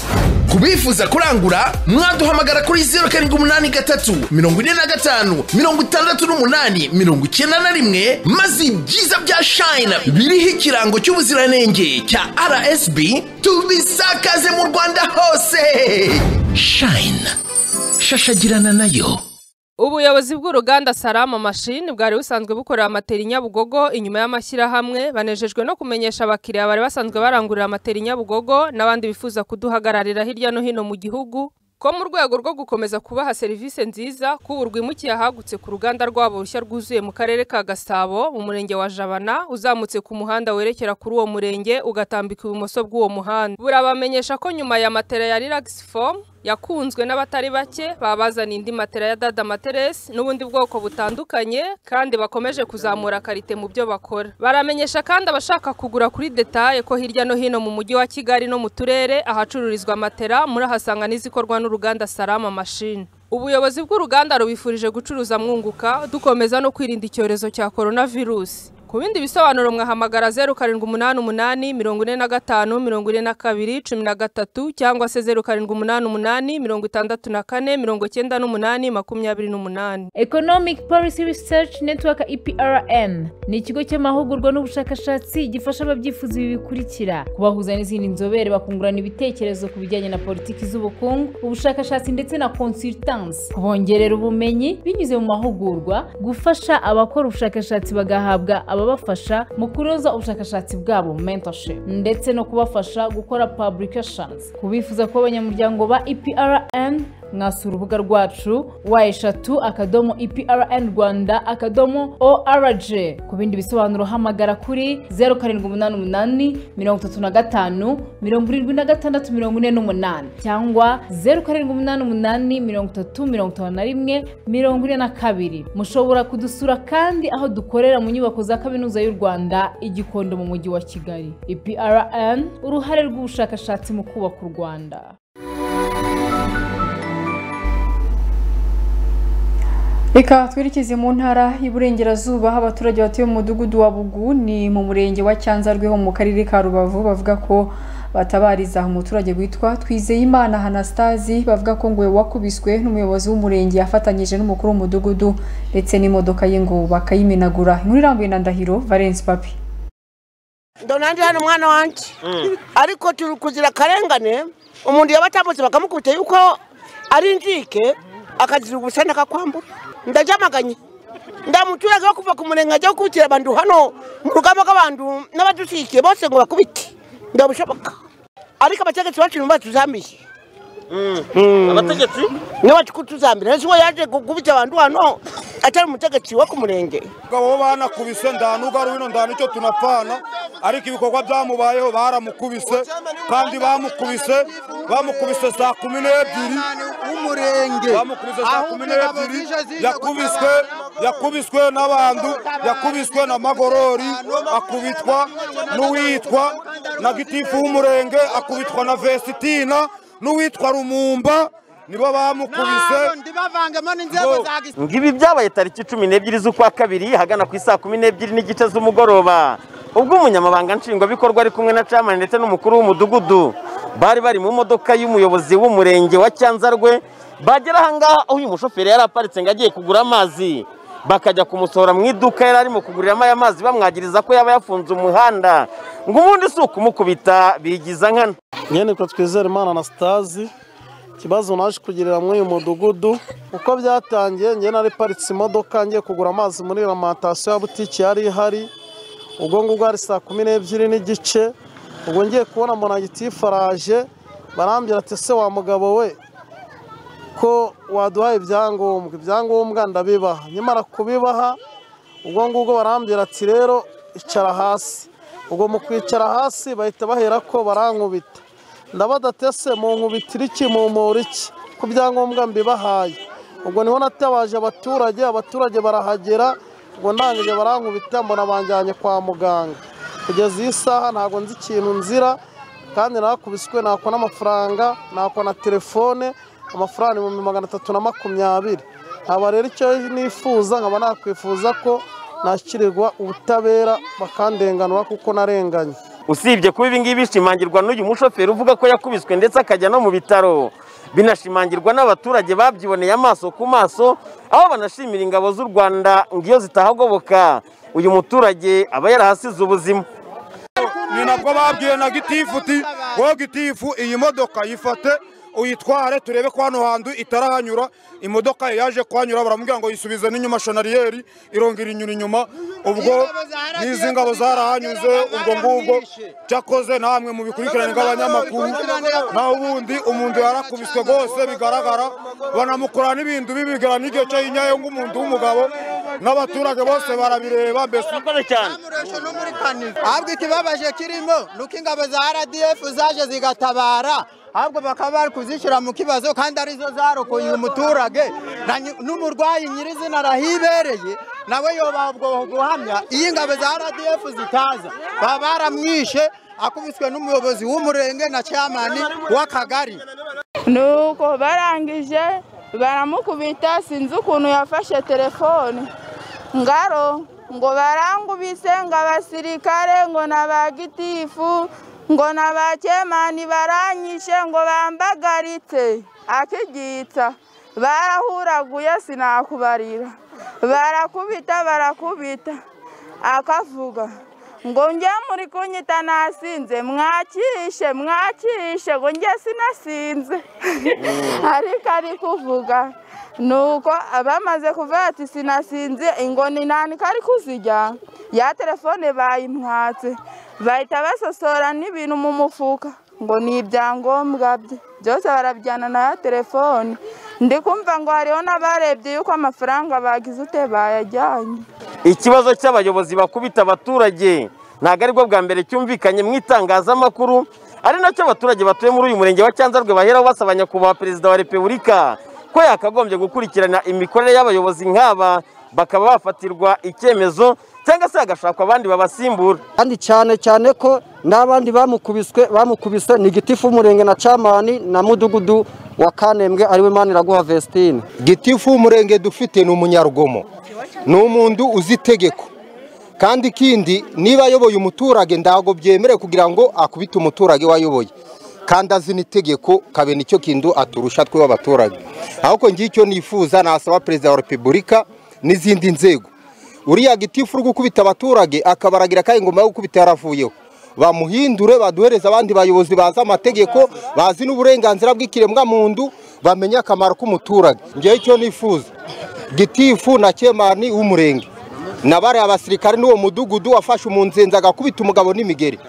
Ku bifuza kurangura mwaduhamagara kuri zeru karindwi umunani gatatu mirongo ine na gatanu mirongo itandatu n'umunani mirongo icyenda na rimwe maze ibyiza bya shayina biriho ikirango cy'ubuziranenge cya rsb tubisakaze mu rwanda hose. Shayina shashagirana na yo. Ubuyobozi bw'uruganda salama mashini bwari busanzwe bukorera amateri nyabugogo inyuma y'amashyirahamwe banejejwe no kumenyesha abakiriya bari basanzwe barangurira amateri nyabugogo n'abandi bifuza kuduhagararira hirya no hino mu gihugu ko mu rwego rwo gukomeza kubaha serivisi nziza ko ubu rwimukiye ahagutse ku ruganda rwabo rushya rwuzuye mu karere ka gasabo mu murenge wa jabana uzamutse ku muhanda werekera kuri uwo murenge ugatambika ibumoso bw'uwo muhanda. Burabamenyesha ko nyuma ya matera ya relax form yakunzwe n'abatari bake babazana indi matera ya dada materesi n'ubundi bwoko butandukanye kandi bakomeje kuzamura karite mu byo bakora. Baramenyesha kandi abashaka kugura kuri detaye ko hirya no hino mu mujyi wa kigali no mu turere ahacururizwa matera murahasanga n'izikorwa n'uruganda salama mashini ubuyobozi bw'uruganda rubifurije gucuruza mwunguka dukomeza no kwirinda icyorezo cya coronavirus. Ku bindi bisobanuro mwahamagara zeru karindwi umunani umunani mirongo ine na gatanu mirongo ine na kabiri cumi na gatatu cyangwa se zeru karindwi umunani umunani mirongo itandatu na kane mirongo icyenda n'umunani makumyabiri n'umunani. Economic policy research network eprn ni ikigo cy'amahugurwa n'ubushakashatsi gifasha ababyifuza ibi bikurikira. Kubahuza n'izindi nzobere bakungurana ibitekerezo ku bijyanye na politiki z'ubukungu ubushakashatsi ndetse na consultance kubongerera ubumenyi binyuze mu mahugurwa gufasha abakora ubushakashatsi bagahabwa ababafasha mu kunoza ubushakashatsi bwabo mentorship ndetse no kubafasha gukora publications. Ku bifuza kuba abanyamuryango ba eprn mwasura urubuga rwacu wa eshatu akadomo eprn rwanda akadomo org ku bindi bisobanuro hamagara kuri zeru karindwi umunani umunani mirongo itatu na gatanu mirongo irindwi na gatandatu mirongo ine n'umunani. Cyangwa zeru karindwi umunani umunani mirongo itatu mirongo itanu na rimwe mirongo ine na kabiri. Mushobora kudusura kandi aho dukorera mu nyubako za kaminuza y'u rwanda igikondo mu mujyi wa kigali. Eprn uruhare rw'ubushakashatsi mu kubaka u rwanda. Reka twerekeze mu ntara y'Iburengerazuba aho abaturage batuye mu mudugudu wa bugu ni mu murenge wa cyanzarwe ho mu karere ka rubavu bavuga ko batabariza umuturage witwa twizeyimana hanastasi bavuga ko ngo wakubiswe n'umuyobozi w'umurenge afatanyije n'umukuru w'umudugudu ndetse n'imodoka ye ngo bakayimenagura. Inkuru irambuye na ndahiro valence papi. Ndonandi hano umwana wanjye ariko turi kuzira akarengane umuntu yaba atambutse bakamukubita yuko ari injike akagira ubusane akakwambura ndaryamaganye ndamuturage wo kuva ku murenge ajya gukubitira abantu hano mu rugamba rw'abantu n'abadushyigikiye bose ngo bakubite. Ndabushoboka ariko abategetsi bacu nibo batuzamiye abategetsi nibo bacu kutuzamira ese uwo yaje gukubita abantu hano atari umutegetsi wo ku murenge. Bo banakubise ari wino nda ni cyo tunapfana. Ariko ibikorwa byamubayeho baramukubise kandi bamukubise bamukubise saa kumi n'ebyiri. W'umurenge bamukubise saa kumi n'ebyiri. yakubiswe yakubiswe n'abantu yakubiswe na magorori akubitwa n'uwitwa na gitifu w'umurenge akubitwa na vesitina n'uwitwa rumumba nibo bamukubise. Ngibi byabaye tariki cumi n'ebyiri z'ukwa kabiri hagana ku isaa kumi n'ebyiri n'igice z'umugoroba. Ubwo umunyamabanga nshingwabikorwa ari kumwe na camani ndetse n'umukuru w'umudugudu bari bari mu modoka y'umuyobozi w'umurenge wa cyanzarwe bagera ahangaha aho uyu mushoferi yari aparitse ngo agiye kugura amazi. Bakajya kumusohora mu iduka yari arimo kuguriramo aya mazi bamwagiriza ko yaba yafunze umuhanda. Ngo ubundi si ukumukubita bigiza nkana. Nyine ko twizere imana na sitazi ikibazo naje kugirira muri uyu mudugudu uko byatangiye njye nari paritse imodoka ngiye kugura amazi muri alimantasiyo ya butiki yari ihari ubwo ngubwo hari saa kumi n'ebyiri n'igice ubwo ngiye kubona mbona gitifu araje barambwira ati ese wa mugabo we ko waduhaye ibyangombwa? Ibyangombwa ndabibaha. Nyamara kubibaha ubwo ngubwo barambwira ati rero icara hasi. Ubwo mu kwicara hasi bahita bahera ko barankubita ndabadatese mu nkubitira iki mu iki ku byangombwa mbibahaye. Ubwo ni ho natabaje abaturage abaturage barahagera ubwo ndangije barankubita mbona banjyanye kwa muganga. Kugeza iyi saha ntabwo nzi ikintu nzira kandi nakubiswe nakwa n'amafaranga nakwa na telefone amafaranga ibihumbi magana atatu na makumyabiri. Nkaba rero icyo nifuza nkaba nakwifuza ko nashyikirirwa ubutabera bakandenganura kuko narenganye. Usibye kuba ibi ngibi bishimangirwa n'uyu mushoferi uvuga ko yakubiswe ndetse akajya no mu bitaro. Binashimangirwa n'abaturage babyiboneye amaso ku maso aho banashimira ingabo z'u rwanda ngo iyo zitahagoboka. Uyu muturage aba yarahasize ubuzima. Ni nabwo babwiye na gitifu uti wowe gitifu iyi modoka yifate uyitware turebe ko hano hantu itarahanyura. Imodoka yaje kuhanyura baramubwira ngo yisubize n'inyuma shanariyeri irongera inyura inyuma. Ubwo n'izi ngabo zarahanyuze ubwo ngubwo cyakoze namwe mu bikurikirane nk'abanyamakuru. Naho ubundi umuntu yarakubiswe rwose bigaragara. Banamukora n'ibintu bibigara n'igihe cyo hinyayo nk'umuntu w'umugabo. N'abaturage bose barabireba mbese ahubwo ikibabaje kirimo ni uko ingabo za rdf zaje zigatabara. Ahubwo bakaba bari kuzishyira mu kibazo kandi ari zo zarokoye uyu muturage na nyi- n'umurwayi nyirizina arahibereye nawe yoba ubwo guhamya iyo ingabo za rdf zitaza. Baba baramwishe akubiswe n'umuyobozi w'umurenge na cyamani w'akagari. Nuko barangije baramukubita sinzi ukuntu yafashe telefone. Ngaro ngo barangubise ngo abasirikare ngo na ba gitifu ngo na ba kemani baranyishe ngo bambagaritse. Akigitsa barahuraguye sinakubarira. Barakubita barakubita. Akavuga ngo njye muri kunyita nasinze mwakishe mwakishe ngo njye sinasinze. Ariko ari kuvuga nuko bamaze kuvuga ati sinasinze ingoni nani kari kuzijya ya telefone bayimwatse. Bahita basosora n'ibintu mu mufuka. Ngo ni ibyangombwa bye. Byose barabijyana na ya telefone ndi kumva ngo hariho n'abarebye yuko amafaranga bagize ute bayajyanye. Ikibazo cy'abayobozi bakubita abaturage ntabwo ari bwo bwa mbere cyumvikanye mu itangazamakuru ari na cyo abaturage batuye muri uyu murenge wa cyanzarwe baheraho basaba nyakubahwa perezida wa repubulika ko yakagombye gukurikirana imikorere y'abayobozi nk'aba bakaba bafatirwa icyemezo cyangwa se hagashakwa abandi babasimbura. Kandi cyane cyane ko n'abandi bamukubiswe bamukubise ni gitifu w'umurenge na camani na mudugudu wa kanembwe ari we maniraguha vestine. Gitifu w'umurenge dufite ni umunyarugomo ni umuntu uzi itegeko. Kandi ikindi niba ayoboye umuturage ntabwo byemerewe kugira ngo akubite umuturage wayoboye kandi azi n'itegeko kabe ni cyo kintu aturusha twe abaturage ahubwo ngicyo nifuza nasaba perezida wa repubulika n'izindi nzego. Uriya gitifu uri gukubita abaturage akabaragira kandi ingoma yo gukubita yaravuyeho? Bamuhindure baduhereze abandi bayobozi bazi amategeko bazi n'uburenganzira bw'ikiremwamuntu bamenye akamaro k'umuturage. Ngewe icyo nifuza gitifu na kemani w'umurenge. Na bariya abasirikare n'uwo mudugudu wafashe umunzenzi agakubita umugabo n'imigeri.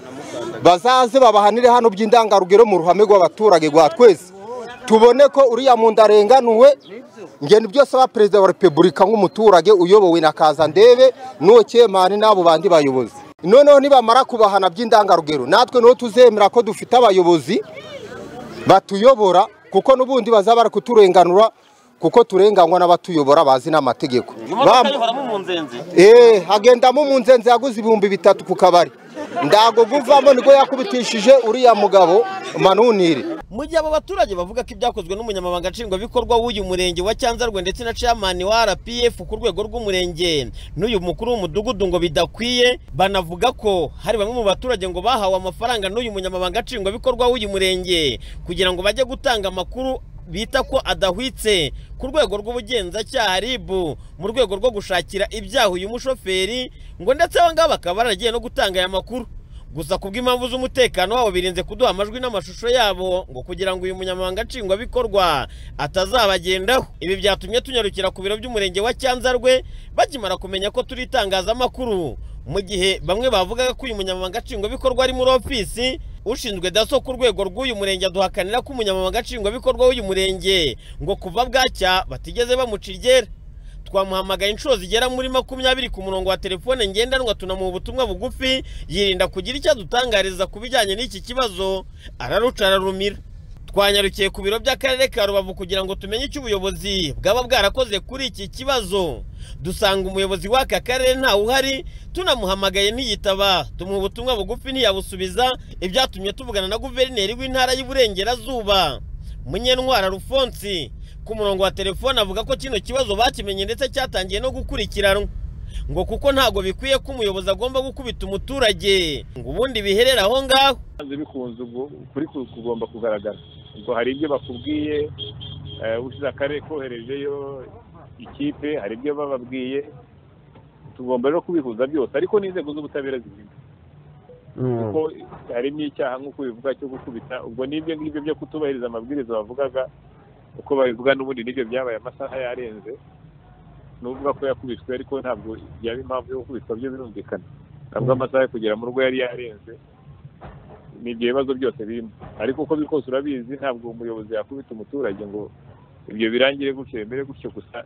Bazaze babahanire hano by'indangarugero mu ruhame rw'abaturage rwa twese. Tubone ko uriya muntu arenganuwe ngeni byose aba perezida wa repubulika nk'umuturage uyobowe na kazandebe kemani n'abo bandi bayobozi. Noneho nibamara kubahana by'indangarugero natwe ni ho tuzemera ko dufite abayobozi batuyobora kuko n'ubundi bazaba bari kuturenganura kuko turenganywa n'abatuyobora bazi n'amategeko. Eh, hagendamo umunzenzi yaguze ibihumbi bitatu ku kabari. Ndago guvamo ni bwo yakubitishije uriya mugabo. Manunire mu gihe abo baturage bavuga ko ibyakozwe n'umunyamabanga nshingwabikorwa w'uyu murenge wa cyanzarwe ndetse na chairman wa rpf ku rwego rw'umurenge n'uyu mukuru w'umudugudu ngo bidakwiye banavuga ko hari bamwe mu baturage ngo bahawe amafaranga n'uyu munyamabanga nshingwabikorwa w'uyu murenge kugira ngo bajye gutanga amakuru bita ko adahwitse ku rwego rw'ubugenzacyaha RIB mu rwego rwo gushakira ibyaha uyu mushoferi ngo ndetse aba ngaba bakaba baragiye no gutanga aya makuru. Gusa ku bw'impamvu z'umutekano wabo birinze kuduha amajwi n'amashusho yabo ngo kugira ngo uyu munyamabanga nshingwabikorwa atazabagendaho. Ibi byatumye tunyarukira ku biro by'umurenge wa cyanzarwe bakimara kumenya ko turi itangazamakuru. Mu gihe bamwe bavugaga ko uyu munyamabanga nshingwabikorwa ari muri ofisi ushinzwe daso ku rwego rw'uyu murenge aduhakanira ko umunyamabanga nshingwabikorwa w'uyu murenge ngo kuva bwacya batigeze bamuca iryera. Twamuhamagaye inshuro zigera muri makumyabiri ku murongo wa telefone ngendanwa tunamuha ubutumwa bugufi yirinda kugira icyo adutangariza ku bijyanye n'iki kibazo araruca ararumira. Twanyarukiye ku biro by'akarere ka rubavu kugira ngo tumenye icyo ubuyobozi bwaba bwarakoze kuri iki kibazo. Dusanga umuyobozi w'aka karere ntawe uhari tunamuhamagaye ntiyitaba. Tumuha ubutumwa bugufi ntiyabusubiza ibyatumye tuvugana na guverineri w'intara y'uburengerazuba munyentwara rufonsi ku murongo wa telefone avuga ko kino kibazo bakimenye ndetse cyatangiye no gukurikiranwa. Ngo kuko ntabwo bikwiye ko umuyobozi agomba gukubita umuturage. Ngo ubundi biherere aho ngaho. Bikunze ubwo ukuri kugomba kugaragara. Ubwo hari ibyo bakubwiye ushize akarere koherejeyo ikipe hari ibyo bababwiye. Tugomba rero kubihuza byose ariko n'inzego z'ubutabera zibindi. Kuko harimo icyaha nk'uko bivuga cyo gukubita ubwo n'ibyo ngibyo byo kutubahiriza amabwiriza bavugaga uko babivuga n'ubundi n'ibyo byabaye amasaha yarenze n'uvuga ko yakubiswe ariko ntabwo yaba impamvu yo gukubitwa byo birumvikana. Ntabwo amasaha yo kugera mu rugo yari yarenze ni ibyo bibazo byose birimo. Ariko uko biri kose urabizi ntabwo umuyobozi yakubita umuturage ngo ibyo birangire gutyo bimere gutyo gusa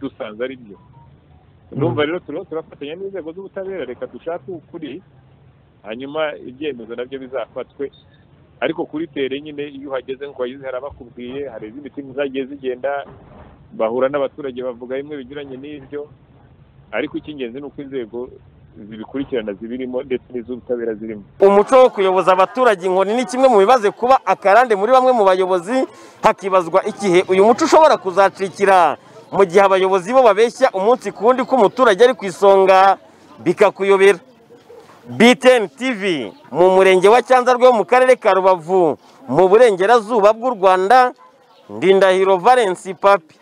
dusanze ari byo. Numva rero turiho turafatanya n'inzego z'ubutabera reka dushake ukuri hanyuma ibyemezo na byo bizafatwe ariko kuri tere nyine iyo uhageze nk'uko wagize hari abakubwiye hari izindi timu zagiye zigenda bahura n'abaturage bavuga bimwe binyuranye n'ibyo. Ariko icy'ingenzi ni uko inzego zibikurikirana zibirimo ndetse n'iz'ubutabera zirimo. Umuco wo kuyoboza abaturage inkoni ni kimwe mu bibaze kuba akarande muri bamwe mu bayobozi hakibazwa igihe uyu muco ushobora kuzacikira mu gihe abayobozi bo babeshya umunsi ku wundi ko umuturage ari ku isonga bikakuyobera. BTN TV mu murenge wa Cyanzarwe wo mu karere ka Rubavu mu burengerazuba bw'u Rwanda Ndindahiro Valence Papi.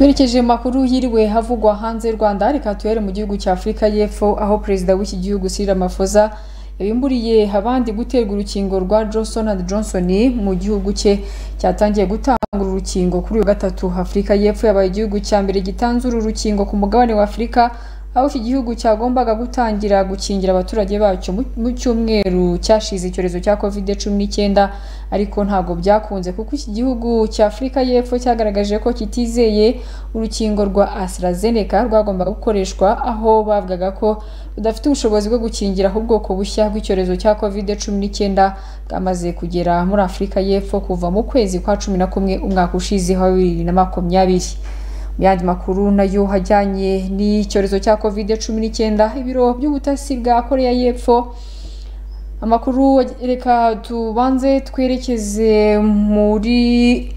Twerekeje makuru yiriwe havugwa hanze rwanda reka tuhere mu gihugu cya afurika y'epfo aho perezida w'iki gihugu Cyril Ramaphosa yabimburiye abandi guterwa urukingo rwa johnson and johnson mu gihugu cye. Cyatangiye gutanga urukingo kuri uyu gatatu. Afurika y'epfo yabaye igihugu cya mbere gitanze uru rukingo ku mugabane wa afurika aho iki gihugu cyagombaga gutangira gukingira abaturage bacyo mu cyumweru cyashize icyorezo cya covid cumi n'icyenda ariko ntabwo byakunze kuko iki gihugu cya afurika y'epfo cyagaragaje ko kitizeye urukingo rwa AstraZeneca rwagombaga gukoreshwa aho bavugaga ko rudafite ubushobozi bwo gukingira ubwoko bushya bw'icyorezo cya covid cumi n'icyenda bwamaze kugera muri afurika y'epfo kuva mu kwezi kwa cumi na kumwe umwaka ushize wa bibiri na makumyabiri. Mu yandi makuru na yo hajyanye n'icyorezo cya covid cumi n'icyenda ibiro by'ubutasi bwa koreya y'epfo. Amakuru reka tubanze twerekeze muri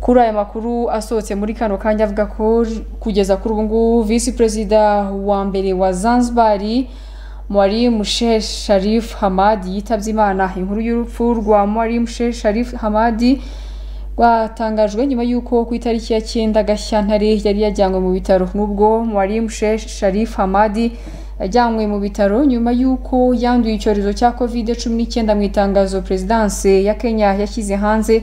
kuri aya makuru asohotse muri kano kanya avuga ko kugeza kuri ubu ngubu visi perezida wa mbere wa zanzibari Mwalimu Sheikh Sharif Hamad yitabye Imana. Inkuru y'urupfu rwa Mwalimu Sheikh Sharif Hamad rwatangajwe nyuma y'uko ku itariki ya cyenda Gashyantare yari yajyanywe mu bitaro. Nubwo Mwalimu Sheikh Sharif Hamad yajyanywe mu bitaro nyuma y'uko yanduye icyorezo cya covid cumi n'icyenda mu itangazo perezidanse ya Kenya yashyize hanze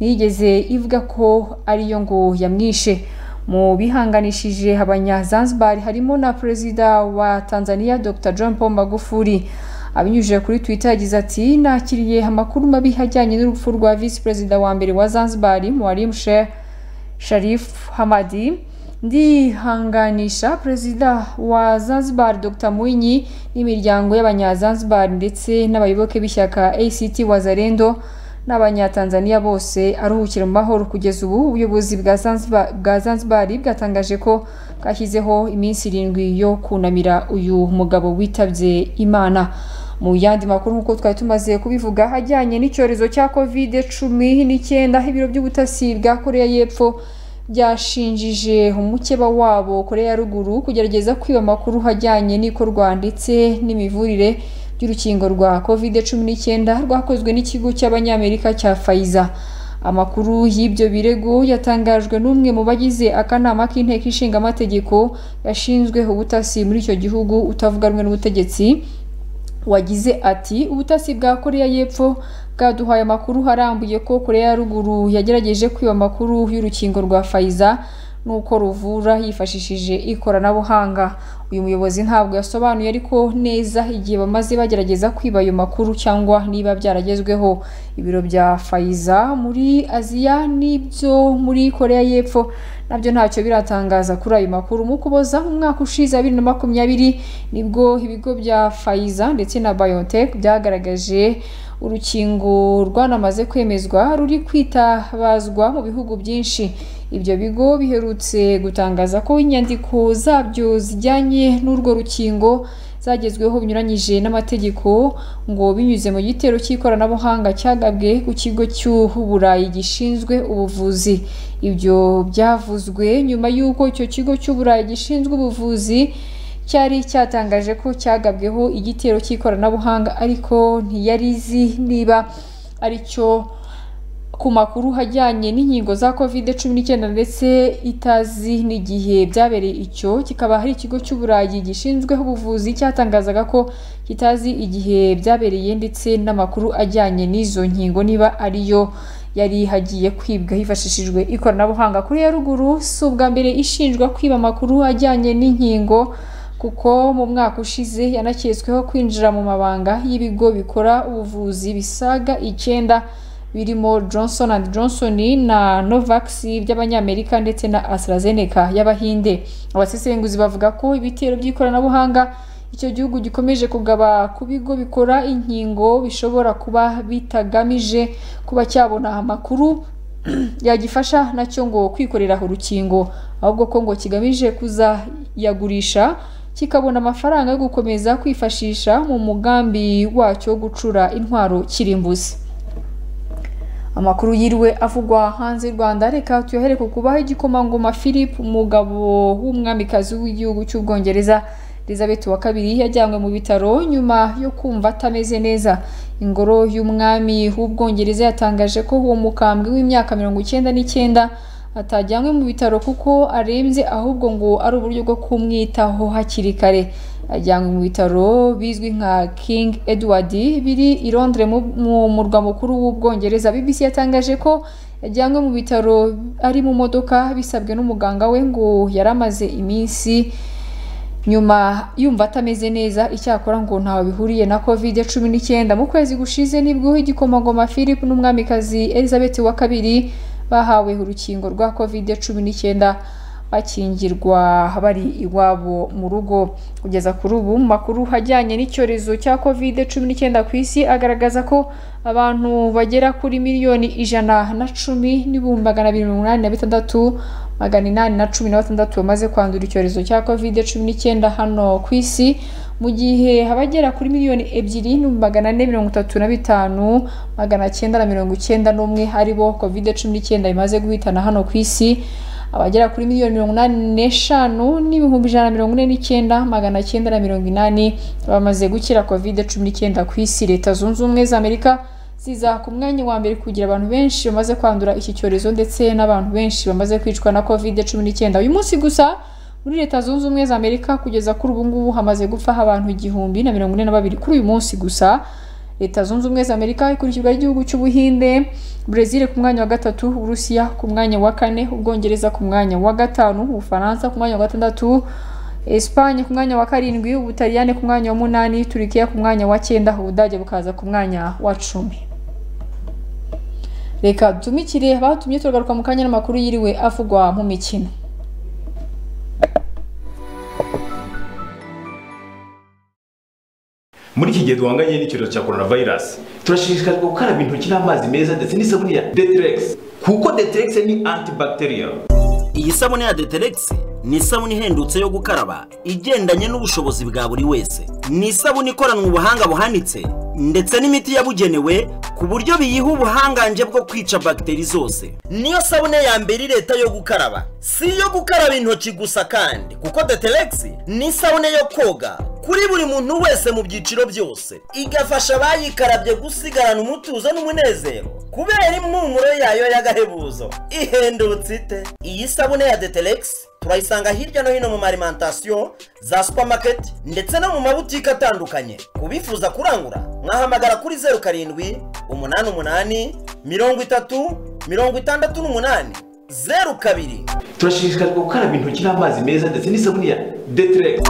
ntiyigeze ivuga ko ariyo ngo yamwishe. Mu bihanganishije abanyazanzibari harimo na perezida wa tanzania dr. John paul magufuli. Abinyujije kuri twitter yagize ati nakiriye amakuru mabi ajyanye n'urupfu rwa visi perezida wa mbere wa zanzibari mwalimu sheikh sharif hamadi. Ndihanganisha perezida wa zanzibar dr. Mwinyi n'imiryango y'abanyazanzibar ndetse n'abayoboke b'ishyaka act wazarendo n'abanyatanzania bose aruhukira mu mahoro. Kugeza ubu ubuyobozi bwa zanzibar bwatangaje ko bwashyizeho iminsi irindwi yo kunamira uyu mugabo witabye imana. Mu yandi makuru nk'uko twari tumaze kubivuga ajyanye n'icyorezo cya covid cumi n'icyenda ibiro by'ubutasi bwa koreya y'epfo byashinjije umukeba wabo koreya ya ruguru kugerageza kwiba amakuru ajyanye n'ikorwa ndetse n'imivurire by'urukingo rwa covid cumi n'icyenda rwakozwe n'ikigo cy'abanyamerika cya fayiza amakuru y'ibyo birego yatangajwe n'umwe mu bagize akanama k'inteko ishinga amategeko gashinzwe ubutasi muri icyo gihugu utavuga rumwe n'ubutegetsi wagize ati ubutasi bwa koreya y'epfo bwaduhaye amakuru arambuye ko koreya ya ruguru yagerageje kwiba amakuru y'urukingo rwa fayiza n'uko ruvura yifashishije ikoranabuhanga uyu muyobozi ntabwo yasobanuye ariko neza igihe bamaze bagerageza kwiba ayo makuru cyangwa niba byaragezweho. Ibiro bya fayiza muri aziya n'ibyo muri korea y'epfo na byo ntacyo biratangaza kuri ayo makuru. Mu kuboza mu mwaka ushize bibiri na makumyabiri ni bwo ibigo bya fayiza ndetse na biontech byagaragaje urukingo rwanamaze kwemezwa ruri kwitabazwa mu bihugu byinshi. Ibyo bigo biherutse gutangaza ko inyandiko zabyo zijyanye n'urwo rukingo zagezweho binyuranyije n'amategeko ngo binyuze mu gitero cy'ikoranabuhanga cyagabwe ku kigo cy'uburayi gishinzwe ubuvuzi. Ibyo byavuzwe nyuma y'uko icyo kigo cy'uburayi gishinzwe ubuvuzi cyari cyatangaje ko cyagabweho igitero cy'ikoranabuhanga ariko ntiyari izi niba ari cyo ku makuru ajyanye n'inkingo za covid cumi n'icyenda ndetse itazi n'igihe byabereye icyo. Kikaba hari ikigo cy'uburayi gishinzweho ubuvuzi cyatangazaga ko kitazi igihe byabereye ndetse n'amakuru ajyanye n'izo nkingo niba ariyo yari hagiye kwibwa hifashishijwe ikoranabuhanga. Kuri ya ruguru si ubwa mbere ishinjwa kwiba amakuru ajyanye n'inkingo kuko mu mwaka ushize yanaketsweho kwinjira mu mabanga y'ibigo bikora ubuvuzi bisaga icyenda birimo Johnson and Johnson na Novax by'abanyamerika ndetse na AstraZeneca y'abahinde. Abasesenguzi bavuga ko ibitero by'ikoranabuhanga icyo gihugu gikomeje kugaba ku bigo bikora inkingo bishobora kuba bitagamije kuba cyabona amakuru yagifasha na cyo ngo kwikorera urukingo ahubwo ko ngo kigamije kuzayagurisha kikabona amafaranga yo gukomeza kwifashisha mu mugambi wacyo wo gucura intwaro kirimbuzi. Amakuru yiriwe avugwa hanze y'u rwanda. Reka tuyohere ku kubaho igikomangoma philip umugabo w'umwamikazi w'igihugu cy'ubwongereza elizabeth wa kabiri yajyanywe mu bitaro nyuma yo kumva atameze neza. Ingoro y'umwami w'ubwongereza yatangaje ko uwo mukambwe w'imyaka mirongo icyenda n'icyenda atajyanywe mu bitaro kuko arembye ahubwo ngo ari uburyo bwo kumwitaho hakiri kare. Ajyanywe mu bitaro bizwi nka king edward biri i londres mu murwa mukuru w'ubwongereza. Bbc yatangaje ko yajyanywe mu bitaro ari mu modoka bisabwe n'umuganga we ngo yari amaze iminsi nyuma yumva atameze neza. Icyakora ngo ntawe bihuriye na covid cumi n'icyenda. Mu kwezi gushize ni bwo igikomangoma philip n'umwamikazi elizabeth wa kabiri bahawe urukingo rwa covid cumi n'icyenda bakingirwa bari iwabo mu rugo. Kugeza kuri ubu mu makuru ajyanye n'icyorezo cya covid cumi n'icyenda ku isi agaragaza ko abantu bagera kuri miliyoni ijana na cumi n'ibihumbi magana abiri mirongo inani na bitandatu magana inani na cumi na batandatu bamaze kwandura icyorezo cya covid cumi n'icyenda hano ku isi mu gihe abagera kuri miliyoni ebyiri n'ibihumbi magana ane mirongo itatu na bitanu magana cyenda na mirongo icyenda n'umwe ari bo covid cumi n'icyenda bimaze guhitana hano ku isi. Abagera kuri miliyoni mirongo inani n'eshanu n'ibihumbi ijana na mirongo ine n'icyenda magana cyenda na mirongo inani bamaze gukira covid cumi n'icyenda ku isi. Leta zunze ubumwe za amerika ziza ku mwanya wa mbere kugira abantu benshi bamaze kwandura iki cyorezo ndetse n'abantu benshi bamaze kwicwa na covid cumi n'icyenda uyu munsi gusa muri leta zunze ubumwe za amerika kugeza kuri ubu ngubu hamaze gupfaho abantu igihumbi na mirongo ine na babiri kuri uyu munsi gusa. Leta zunze ubumwe za amerika ikurikirwa n'igihugu cy'ubuhinde brezil ku mwanya wa gatatu uburusiya ku mwanya wa kane ubwongereza ku mwanya wa gatanu ubufaransa ku mwanya wa gatandatu Espagne ku mwanya wa karindwi ubutaliyani ku mwanya wa munani turikiya ku mwanya wa cyenda ubudage bukaza ku mwanya wa cumi reka dutumikire abatumye turagaruka mu kanya n'amakuru yiriwe avugwa mu mikino. Muri iki gihe duhanganye n'icyorezo cya coronavirus turashishikarizwa gukaraba intoki n'amazi meza ndetse n'isabune ya deterex kuko deterex ni antibacterial. Iyi sabune ya deterex ni isabune ihendutse yo gukaraba igendanye n'ubushobozi bwa buri wese. Ni isabune ikoranwe ubuhanga buhanitse ndetse n'imiti yabugenewe ku buryo biyiha ubuhangange bwo kwica bagiteri zose. Niyo sabune ya mbere leta yo gukaraba. Si iyo gukaraba intoki gusa kandi kuko deterex ni isabune yo koga. Kuri buri muntu wese mu byiciro byose. Igafasha abayikarabye gusigarana umutuzo n'umunezero kubera impumuro yayo y'agahebuzo. Ihendutse ite? Iyi sabune ya deterex turayisanga hirya no hino mu marimantasiyo za supamaketi ndetse no mu mabutike atandukanye. Ku bifuza kurangura mwahamagara kuri zeru karindwi umunani umunani mirongo itatu mirongo itandatu n'umunani. Zeru kabiri. Turashishikarizwa gukaraba intoki n'amazi meza ndetse n'isabune ya deterex.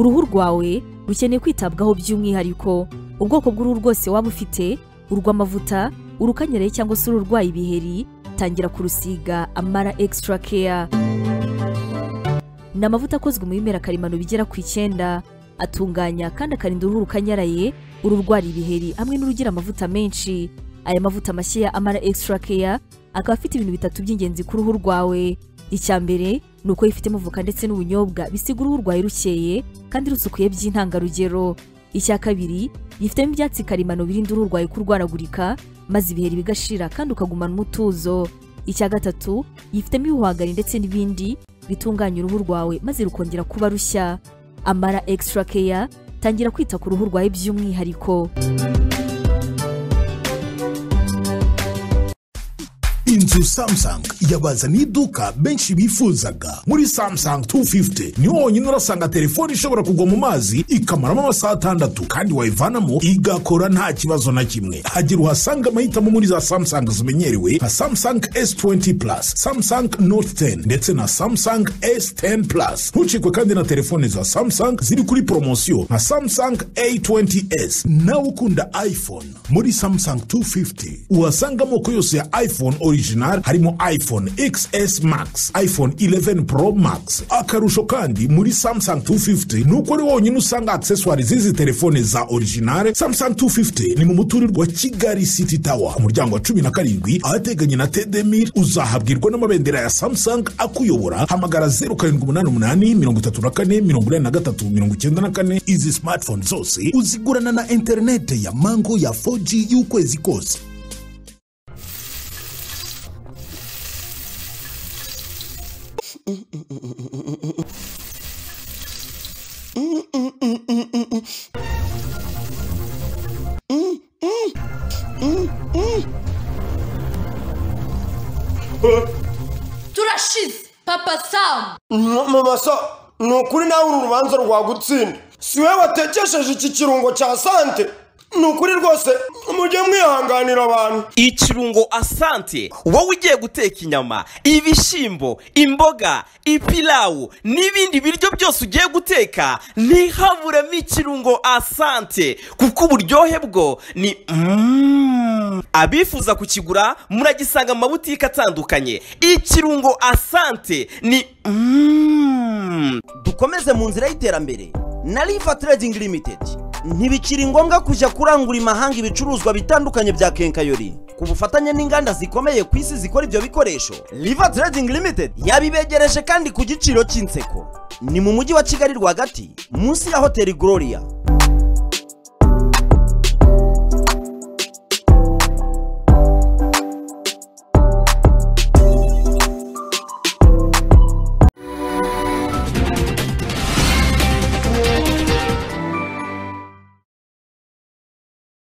Uruhu rwawe rukeneye kwitabwaho by'umwihariko. Ubwoko bw'uruhu rwose waba ufite urw'amavuta urukanyaraye cyangwa se ururwaye ibiheri tangira kurusiga amara extra care. Ni amavuta akozwe mu bimera karemano bigera ku icyenda. Atunganya kandi akarinda uruhu rukanyaraye ururwara ibiheri hamwe n'urugira amavuta menshi. Aya mavuta mashya ya amara extra care akaba afite ibintu bitatu by'ingenzi ku ruhu rwawe. Icya mbere ni uko yifitemo voka ndetse n'ubunyobwa bisiga uruhu rwawe rukeye kandi rusukuye by'intangarugero. Icya kabiri yifitemo ibyatsi karemano birinda uruhu rwawe kurwaragurika maze ibiheri bigashira kandi ukagumana umutuzo. Icya gatatu yifitemo ibihwagari ndetse n'ibindi bitunganya uruhu rwawe maze rukongera kuba rushya. Amara extra care tangira kwita ku ruhu rwawe by'umwihariko. Inzu samsung yabazaniye iduka benshi bifuzaga. Muri samsung 250 ni ho honyine urasanga telefone ishobora kugwa mu mazi ikamaramo amasaha atandatu. Kandi wayivanamo igakora nta kibazo na kimwe. Hagira uhasanga amahitamo muri za samsung zimenyerewe nka samsung s20 plus samsung note 10 ndetse na samsung s10 plus. Ntucikwe kandi na telefone za samsung ziri kuri poromosiyo nka samsung a20s nawe ukunda iphone. Muri samsung 250 uhasanga amoko yose ya iphone original harimo iphone xs max iphone 11 pro max akarusho kandi muri samsung 250 ni uko ari wonyine usanga accessoire z'izi telefone za original samsung 250 ni mu muturirwa kigali city tower. Ku muryango wa cumi na karindwi ahateganye na tedemir uzahabwirwa n'amabendera ya samsung akuyobora. Hamagara 0788 34 43 94 izi smartphone zose uzigurana na interinete ya mango ya 4g y'ukwezi kose. Turashize papa samu mama sa ni ukuri nawe uru rubanza rwagutsinda. Si wowe watekesheje iki kirungo cya sante? Ni ukuri rwose mujye mwihanganira abantu ikirungo asante wowe ugiye guteka inyama ibishyimbo imboga ipilawu n'ibindi biryo byose ugiye guteka ntihaburemo ikirungo asante kuko uburyohe bwo ni Mm. abifuza kukigura muragisanga mu mabutike atandukanye ikirungo asante ni Mm. dukomeze mu nzira y'iterambere na riva trading limited ntibikiri ngombwa kujya kurangura imahanga ibicuruzwa bitandukanye bya kenkayori. Ku bufatanye n'inganda zikomeye ku isi zikora ibyo bikoresho riva trading limited yabibegereje kandi ku giciro cy'inseko. Ni mu mujyi wa kigali rwagati munsi ya hoteli gloria.